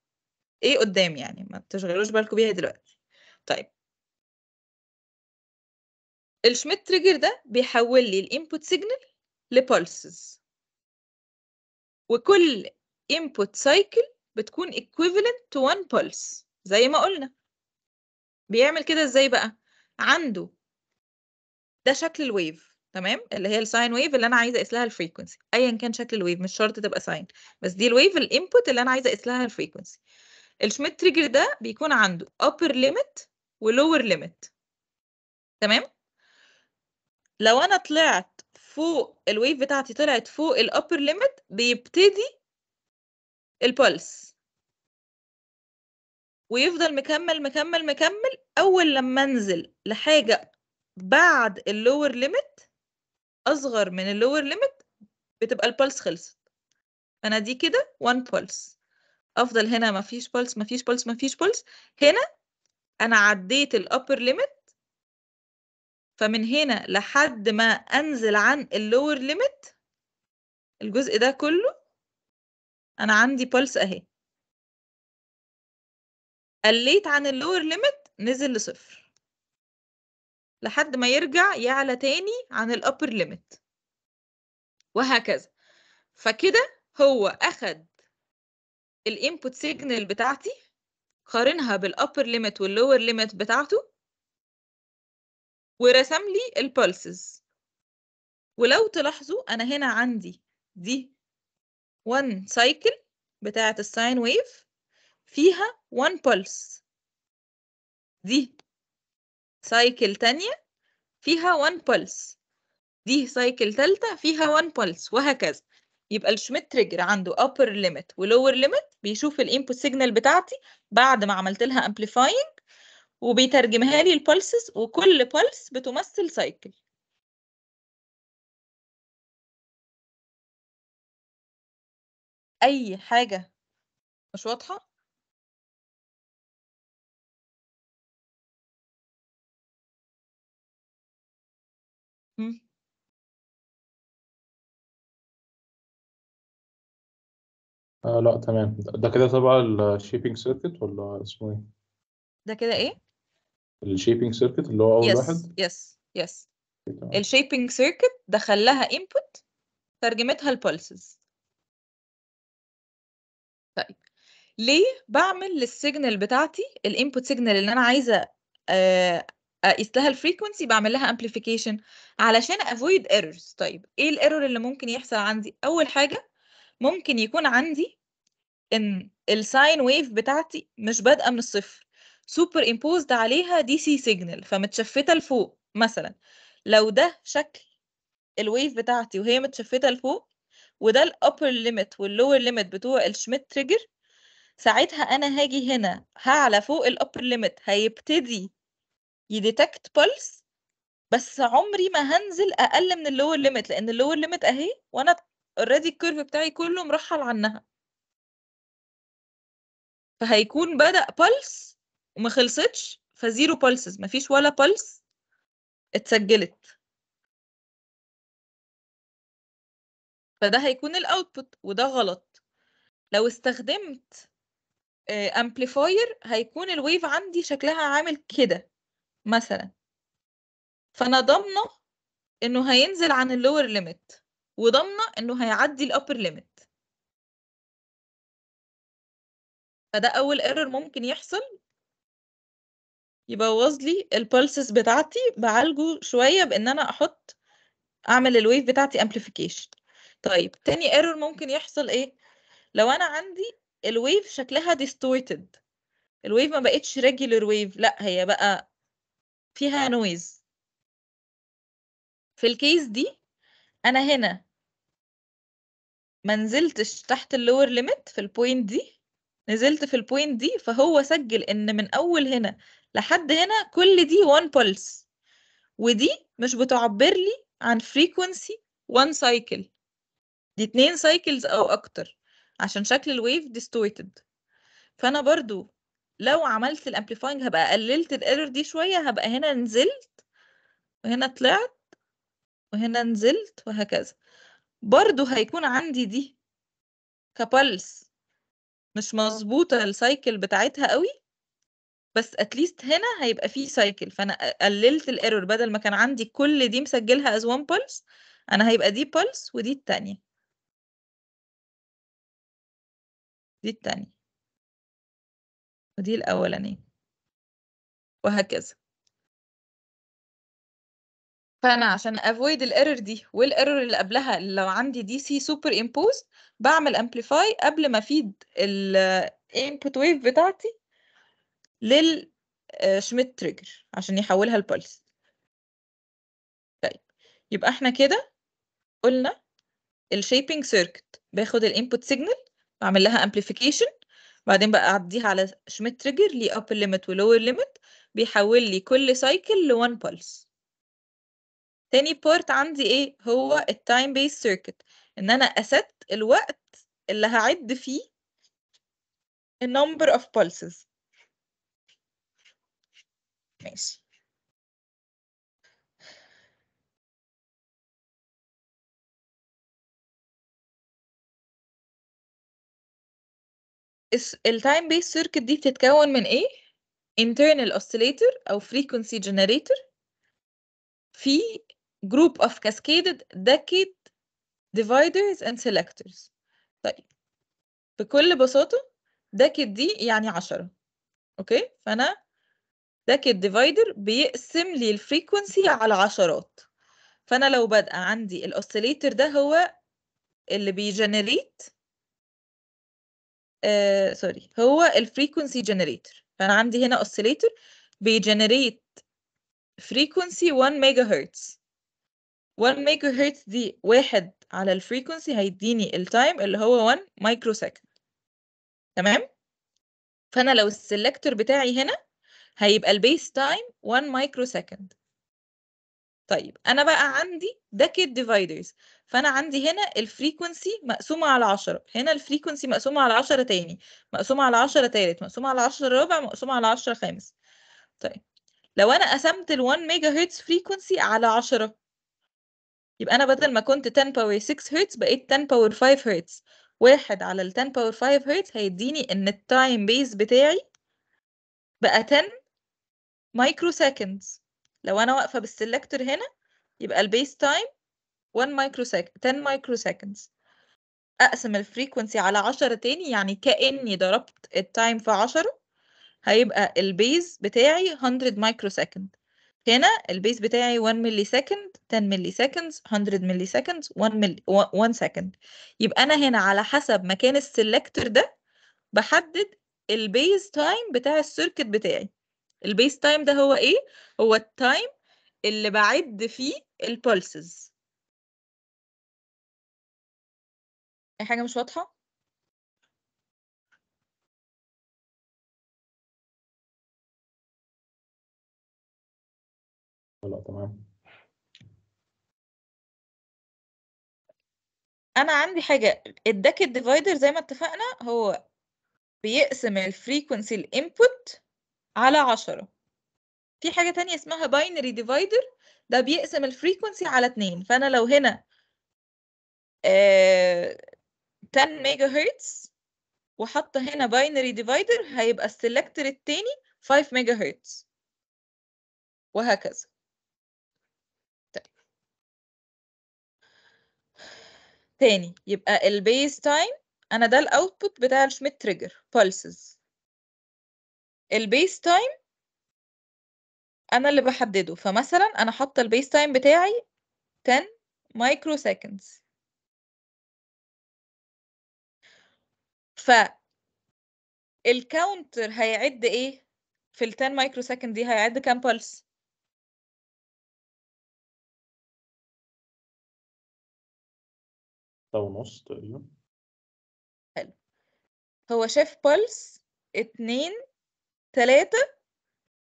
إيه قدام يعني ما تشغلوش بالكم بيها دلوقتي. طيب. ال Schmitt trigger ده بيحول لي ال input signal ل pulses وكل input cycle بتكون equivalent to one pulse زي ما قلنا. بيعمل كده إزاي بقى؟ عنده ده شكل ال wave تمام؟ اللي هي ال sine wave اللي أنا عايزة أقيس لها ال frequency ايا كان شكل ال wave مش شرط تبقى sine بس دي ال wave ال input اللي أنا عايزة أقيس لها ال frequency ال Schmitt trigger ده بيكون عنده upper limit و lower limit تمام؟ لو أنا طلعت فوق ال wave بتاعتي طلعت فوق ال upper limit بيبتدي ال pulse ويفضل مكمل مكمل مكمل أول لما أنزل لحاجة بعد ال lower limit أصغر من ال lower limit بتبقى ال pulse خلصت. أنا دي كده 1 pulse أفضل هنا مفيش pulse مفيش pulse مفيش pulse هنا أنا عديت ال upper limit فمن هنا لحد ما أنزل عن ال lower limit الجزء ده كله أنا عندي pulse أهي. قليت عن ال lower limit نزل لصفر. لحد ما يرجع يعلى تاني عن ال upper limit وهكذا. فكده هو أخد ال input signal بتاعتي قارنها بال upper limit وال lower limit بتاعته ورسم لي ال pulses ولو تلاحظوا أنا هنا عندي دي 1 cycle بتاعه ال sine wave فيها 1 pulse. دي cycle تانية فيها 1 pulse. دي cycle تالتة فيها 1 pulse وهكذا. يبقى ال Schmitt trigger عنده upper limit و lower limit بيشوف ال input signal بتاعتي بعد ما عملت لها amplifying وبيترجمها لي ال pulses وكل pulse بتمثل cycle أي حاجة مش واضحة؟ آه لا تمام. ده ده كده تبع ال shaping circuit ولا اسمه إيه؟ ده كده إيه؟ ال shaping circuit اللي هو أول واحد؟ yes yes yes تمام. ال shaping circuit دخل لها input ترجمتها ال pulses طيب. ليه بعمل لل signal بتاعتي ال input signal اللي أنا عايزة اقيس لها ال frequency بعمل لها amplification علشان avoid errors طيب إيه ال error اللي ممكن يحصل عندي؟ أول حاجة ممكن يكون عندي إن ال sine wave بتاعتي مش بادئة من الصفر. superimposed عليها DC signal فمت shift ة لفوق مثلا. لو ده شكل ال wave بتاعتي وهي مت shift ة لفوق وده ال upper limit وال lower limit بتوع ال Schmitt trigger ساعتها أنا هاجي هنا هعلى فوق ال upper limit هيبتدي ي detect pulse بس عمري ما هنزل أقل من ال lower limit لأن ال lower limit أهي وأنا already ال curve بتاعي كله مرحل عنها. فهيكون بدأ pulse وما خلصتش ف zero pulses مفيش ولا pulse اتسجلت. فده هيكون ال output وده غلط. لو استخدمت amplifier هيكون ال wave عندي شكلها عامل كده مثلا. فأنا ضامنة إنه هينزل عن ال lower limit وضامنة إنه هيعدي ال upper limit فده أول error ممكن يحصل. يبوظ لي ال pulses بتاعتي بعالجه شوية بإن أنا أحط أعمل ال wave بتاعتي amplification طيب تاني error ممكن يحصل إيه؟ لو أنا عندي ال wave شكلها distorted ال wave ما بقتش regular wave لأ هي بقى فيها noise في ال case دي أنا هنا ما نزلتش تحت ال lower limit في ال point دي. نزلت في ال point دي فهو سجل إن من أول هنا لحد هنا كل دي 1 pulse. ودي مش بتعبر لي عن frequency 1 cycle. دي 2 cycles أو أكتر عشان شكل ال wave distorted. فأنا برضو لو عملت ال amplifying هبقى قللت ال error دي شوية هبقى هنا نزلت وهنا طلعت وهنا نزلت وهكذا. برضو هيكون عندي دي ك pulse مش مظبوطة ال cycle بتاعتها قوي بس at least هنا هيبقى فيه cycle فأنا قللت ال error بدل ما كان عندي كل دي مسجلها as 1 pulse أنا هيبقى دي pulse ودي التانية. دي التانية. ودي الأولانية. وهكذا. فأنا عشان avoid ال error دي وال error اللي قبلها لو عندي DC superimpose بعمل amplify قبل ما ا feed ال input wave بتاعتي لل Schmitt trigger عشان يحولها ل pulse طيب يبقى إحنا كده قلنا ال shaping circuit باخد ال input signal بعمل لها amplification بعدين بقى أعديها على Schmitt trigger ليه upper limit و lower limit بيحول لي كل cycle ل 1 pulse. تاني part عندي إيه؟ هو ال time base circuit إن أنا ا set الوقت اللي هعد فيه ال number of pulses. ماشي. التايم بيس سيركت دي بتتكون من إيه؟ internal oscillator أو frequency generator في group of cascaded decade dividers and selectors. طيب بكل بساطة decade دي يعني عشرة. okay؟ فأنا decade divider بيقسم لي ال frequency على عشرات. فأنا لو بادئه عندي ال oscillator ده هو اللي بي generate آه sorry هو ال frequency generator فأنا عندي هنا oscillator بي generate frequency 1 ميجا هرتز 1 ميجا هرتز دي واحد على ال frequency هيديني ال time اللي هو 1 micro second تمام؟ فأنا لو ال selector بتاعي هنا هيبقى ال base time 1 micro second طيب أنا بقى عندي decade dividers فأنا عندي هنا ال frequency مقسومة على 10 هنا ال frequency مقسومة على 10 تاني. مقسومة على 10 تالت. مقسومة على 10 رابع. مقسومة على 10 خامس. طيب لو أنا قسمت ال 1 ميجا هرتز frequency على 10 يبقى أنا بدل ما كنت 10 power 6 هرتز بقيت 10 power 5 هرتز واحد على ال 10 power 5 هرتز هيديني إن ال time base بتاعي بقى 10 micro seconds لو أنا واقفة بال selector هنا يبقى ال base time 1 micro second 10 micro seconds اقسم ال frequency على 10 تاني يعني كأني ضربت ال time في 10 هيبقى ال base بتاعي 100 micro second هنا ال base بتاعي 1 milli second 10 milli seconds 100 milli seconds 1 ملي 1 second يبقى أنا هنا على حسب مكان ال selector ده بحدد ال base time بتاع ال circuit بتاعي. ال base time ده هو إيه؟ هو ال time اللي بعد فيه ال pulses أي حاجة مش واضحة؟ لا تمام. أنا عندي حاجة. ال decade divider زي ما اتفقنا هو بيقسم ال frequency ال input على 10 في حاجة تانية اسمها binary divider. ده بيقسم ال frequency على 2 فأنا لو هنا آه 10 ميجا هرتز وحاطة هنا binary divider هيبقى ال selector التاني 5 ميجا هرتز وهكذا. تاني يبقى ال base time أنا ده ال output بتاع ال Schmitt trigger pulses. ال base time أنا اللي بحدده فمثلا أنا حاطة ال base time بتاعي 10 micro seconds ف ال counter هيعد إيه؟ في ال 10 micro second دي هيعد كام pulse ستة ونص تقريبا. حلو. هو شاف pulse اتنين تلاتة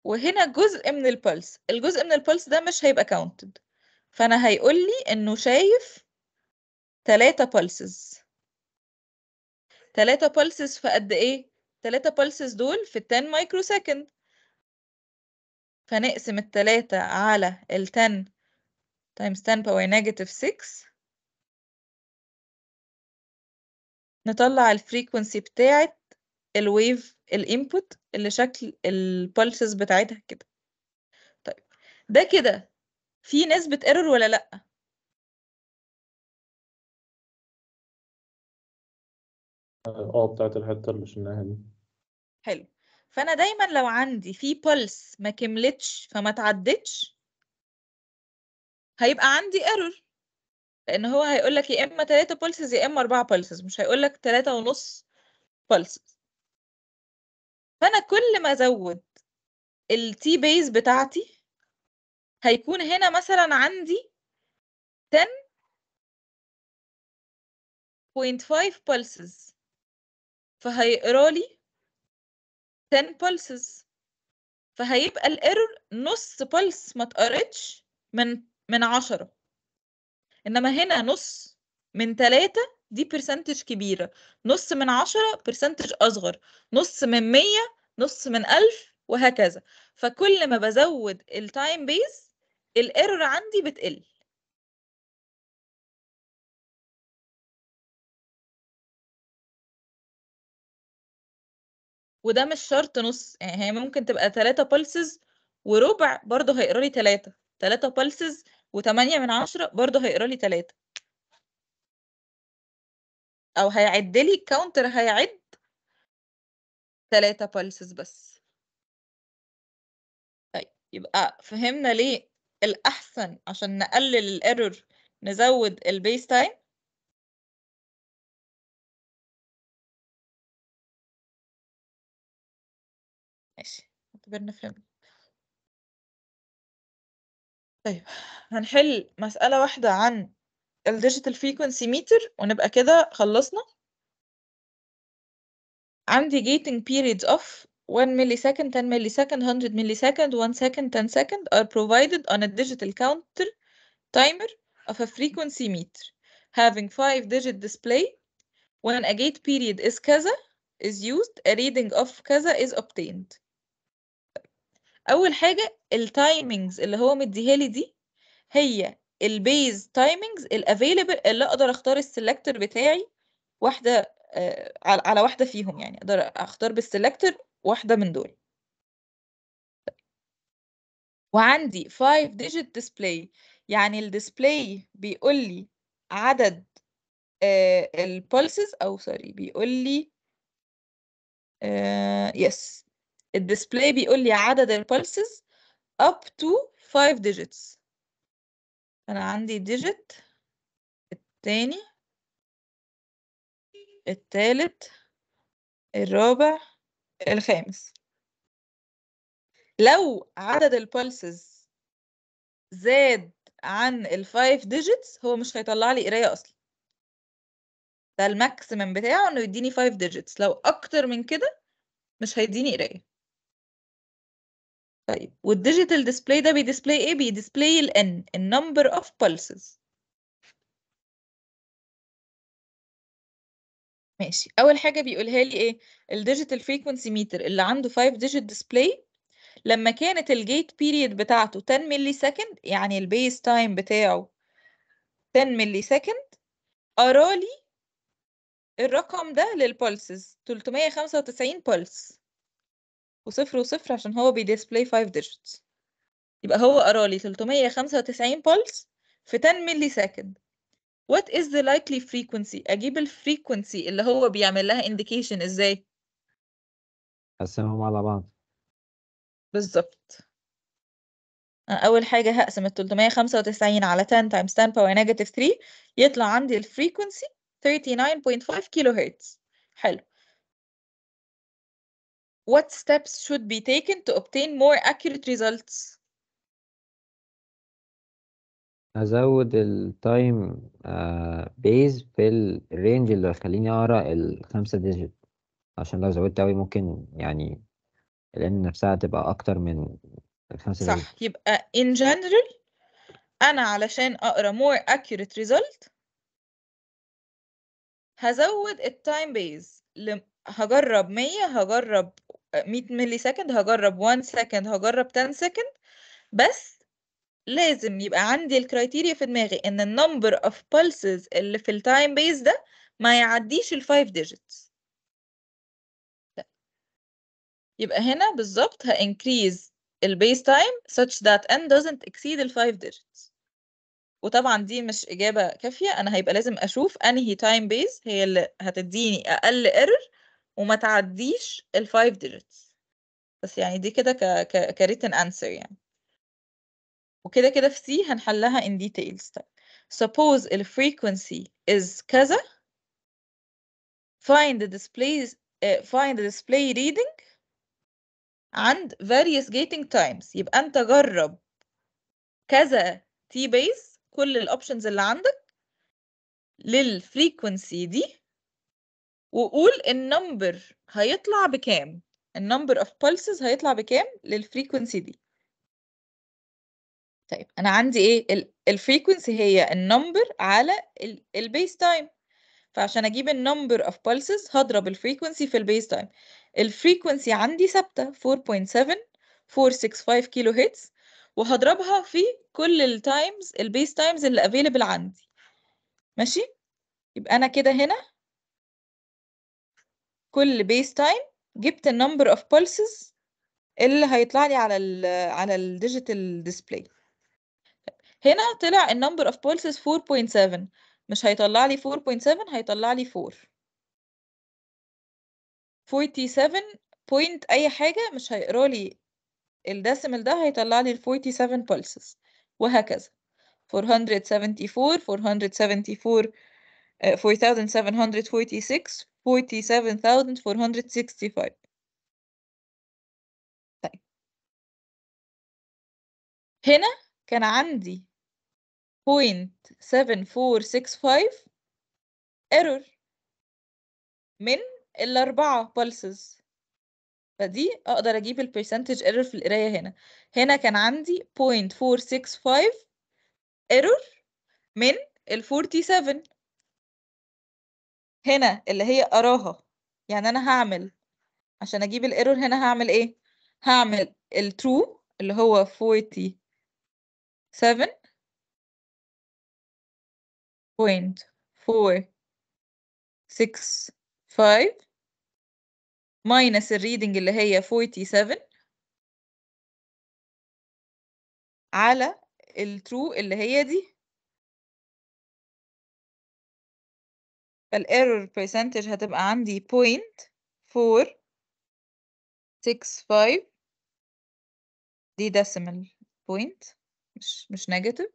وهنا جزء من ال pulse الجزء من ال pulse ده مش هيبقى counted فأنا هيقول لي إنه شايف تلاتة pulses. تلاتة pulses في قد إيه؟ تلاتة pulses دول في 10 micro second فنقسم التلاتة على ال 10 times 10 power negative 6 نطلع ال frequency بتاعت ال wave ال input اللي شكل ال pulses بتاعتها كده. طيب ده كده في نسبة error ولا لأ؟ آه بتاعت الحتة اللي شلناها دي. حلو. فأنا دايما لو عندي في pulse ما كملتش فما تعدتش هيبقى عندي error لأن هو هيقول لك يا إما 3 pulses يا إما 4 pulses مش هيقول لك 3 ونص pulses. فأنا كل ما أزود ال T base بتاعتي هيكون هنا مثلا عندي 10.5 pulses. فهيقرأ لي 10 pulses. فهيبقى ال error نص pulse ما اتقرتش من من 10 إنما هنا نص من 3 دي percentage كبيرة نص من 10 percentage أصغر نص من 100 نص من 1000 وهكذا. فكل ما بزود ال time base ال error عندي بتقل. وده مش شرط نص يعني هي ممكن تبقى 3 pulses وربع برضه هيقرا لي 3 3 pulses و8 من عشرة برضه هيقرا لي 3 أو هيعد لي ال counter هيعد 3 pulses بس. طيب يبقى فهمنا ليه الأحسن عشان نقلل ال error نزود ال base time ماشي اعتبرنا فهمنا. طيب هنحل مسألة واحدة عن الديجيتال فريكونسي ميتر ونبقى كده خلصنا عندي gating periods of 1 millisecond 10 millisecond 100 millisecond 1 second 10 second are provided on a digital counter timer of a frequency meter having 5 digit display when a gate period is كذا is used a reading of كذا is obtained أول حاجة ال timings اللي هو مديها لي دي هي ال base timings ال available اللي أقدر أختار ال selector بتاعي واحدة آه، على واحدة فيهم يعني أقدر أختار بال selector واحدة من دول. وعندي 5 digit display يعني ال display بيقول لي عدد ال pulses أو sorry بيقول لي yes ال display بيقول لي عدد ال pulses up to 5 digits. أنا عندي digit التاني التالت الرابع الخامس. لو عدد ال pulses زاد عن ال five digits هو مش هيطلع لي قراية أصلا. ده ال maximum بتاعه إنه يديني 5 digits. لو أكتر من كده مش هيديني قراية. طيب والديجيتال ديسبلاي ده بيديسبلاي إيه؟ بيديسبلاي ال n النمبر اوف pulses. ماشي أول حاجة بيقولها لي إيه؟ ال digital frequency meter اللي عنده 5 digit display لما كانت ال gate period بتاعته 10 millisecond يعني ال base time بتاعه 10 millisecond قرا لي الرقم ده لل pulses 395 pulse وصفر وصفر عشان هو بي display 5 digits. يبقى هو قرا لي 395 pulse في 10 millisecond what is the likely frequency? أجيب ال frequency اللي هو بيعمل لها indication إزاي؟ قسمهم على بعض. بالظبط. أول حاجة هقسم ال 395 على 10 times 10 power negative 3 يطلع عندي ال frequency 39.5 كيلو هرتز حلو. What steps should be taken to obtain more accurate results. أزود ال time base في ال range اللي يخليني أقرأ الخمسة digit عشان لو زودت أوي ممكن يعني ال n نفسها تبقى أكتر من الخمسة digit صح. يبقى in general أنا علشان أقرأ more accurate result هزود ال time base هجرب 100 هجرب 100 millisecond هجرب 1 second هجرب 10 second بس لازم يبقى عندي ال criteria في دماغي إن ال number of pulses اللي في ال time base ده ما يعديش ال 5 digits. يبقى هنا بالظبط ه increase ال base time such that n doesn't exceed ال 5 digits. وطبعا دي مش إجابة كافية أنا هيبقى لازم أشوف أنهي time base هي اللي هتديني أقل error وما تعديش ال 5 digits. بس يعني دي كده ك ك written answer يعني. وكده كده في C هنحلها in details. طيب suppose ال frequency is كذا. find the displays uh, find the display reading عند various gating times. يبقى انت جرب كذا time base كل ال options اللي عندك لل frequency دي. وقول ال number هيطلع بكام؟ ال number of pulses هيطلع بكام لل frequency دي. طيب أنا عندي إيه؟ ال frequency هي ال number على ال base time فعشان أجيب ال number of pulses هضرب ال frequency في ال base time ال frequency عندي ثابتة 4.7465 كيلو هرتز وهضربها في كل ال times ال base times اللي available عندي. ماشي؟ يبقى أنا كده هنا كل base time جبت ال number of pulses اللي هيطلع لي على ال على ال digital display هنا طلع ال number of pulses 4.7 مش هيطلع لي 4.7 هيطلع لي 4 47 point أي حاجة مش هيقرأ لي ال decimal ده هيطلع لي ال 47 pulses وهكذا. 474 474 آه، 4746 47465 طيب. هنا كان عندي 0.7465 error من الأربعة pulses. فدي أقدر أجيب ال percentage error في القراية هنا. هنا كان عندي 0.465 error من ال 47 هنا اللي هي أراها يعني أنا هعمل عشان أجيب ال error هنا هعمل إيه؟ هعمل ال true اللي هو 47 point four six five minus ال reading اللي هي 47 على ال true اللي هي دي فال error percentage هتبقى عندي point four six five. دي decimal point مش مش negative.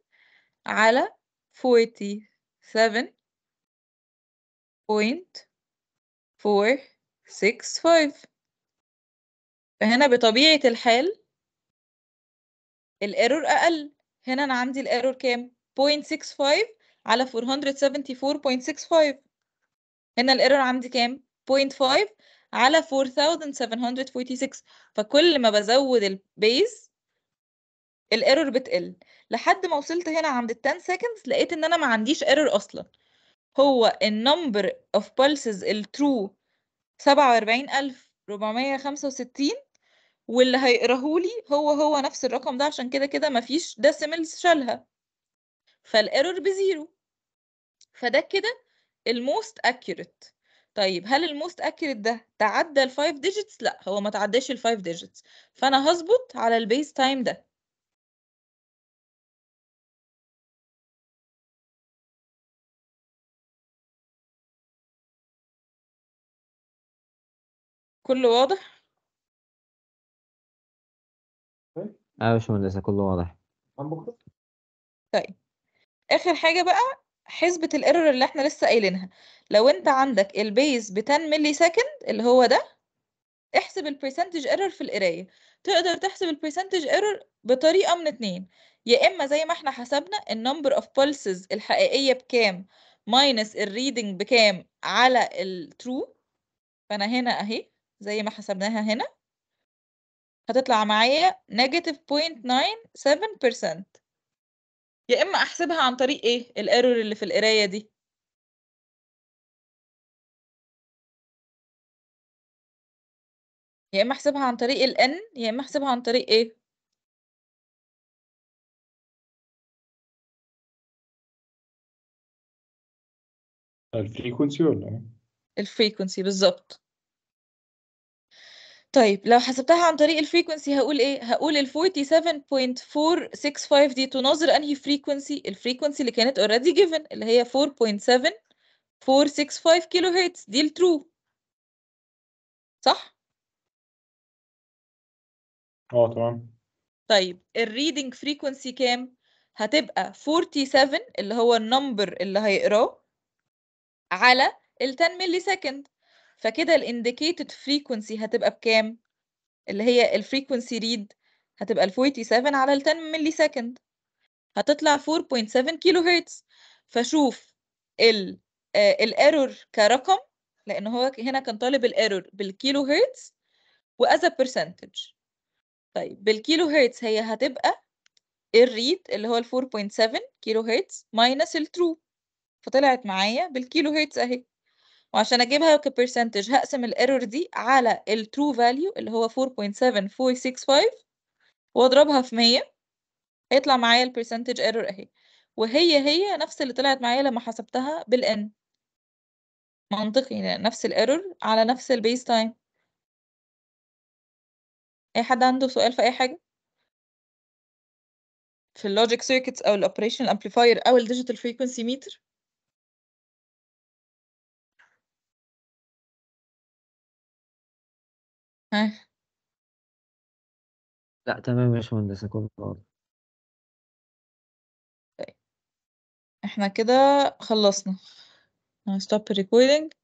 على 47 point four six five. فهنا بطبيعة الحال ال error أقل. هنا أنا عندي ال error كام؟ 0.65 على 474.65 هنا ال error عندي كام؟ 0.5 على 4746 فكل ما بزود ال base ال error بتقل. لحد ما وصلت هنا عند ال 10 seconds لقيت إن أنا ما عنديش error أصلا. هو ال number of pulses ال true 47465 واللي هيقراهولي هو هو نفس الرقم ده عشان كده كده مفيش decimals شالها. فال error بزيرو. فده كده ال most accurate. طيب هل الموست accurate ده تعدى ال 5 digits لا هو ما تعداش ال 5 digits. فأنا هظبط على ال base time ده. كله واضح؟ أيوه يا باشمهندس كله واضح. طيب. آخر حاجة بقى. حسبة ال error اللي إحنا لسه قايلينها. لو أنت عندك ال base ب 10 milli second اللي هو ده احسب ال percentage error في القراية. تقدر تحسب ال percentage error بطريقة من اتنين. يا إما زي ما إحنا حسبنا ال number of pulses الحقيقية بكام minus ال reading بكام على ال true فأنا هنا أهي زي ما حسبناها هنا. هتطلع معايا negative 0.97% يا إما أحسبها عن طريق إيه؟ ال error اللي في القراية دي. يا إما أحسبها عن طريق ال n يا إما أحسبها عن طريق إيه؟ ال frequency ولا إيه؟ ال frequency بالظبط. طيب لو حسبتها عن طريق ال frequency هقول إيه؟ هقول ال 47.465 دي تناظر أنهي frequency ال frequency اللي كانت already given اللي هي 4.7465 كيلو هرتز دي ال true صح؟ آه تمام. طيب ال reading frequency كام؟ هتبقى 47 اللي هو ال number اللي هيقراه على ال 10 milli second فكده ال indicated frequency هتبقى بكام؟ اللي هي ال frequency read هتبقى ال 47 على ال 10 milli second هتطلع 4.7 كيلو هرتز فشوف ال ال error كرقم لأن هو هنا كان طالب ال error بالكيلو هرتز و as percentage طيب بالكيلو هرتز هي هتبقى ال read اللي هو ال 4.7 كيلو هرتز minus ال true فطلعت معايا بالكيلو هرتز أهي. وعشان أجيبها ك percentage هقسم ال error دي على ال true value اللي هو 4.7465 واضربها في 100 هيطلع معايا ال percentage error أهي. وهي هي نفس اللي طلعت معايا لما حسبتها بال n منطقي يعني نفس ال error على نفس ال base time أي حد عنده سؤال في أي حاجة؟ في ال logic circuits أو ال operational amplifier أو ال digital frequency meter ها؟ لا تمام يا باشمهندس كله واضح. إحنا كده خلصنا. Stop recording.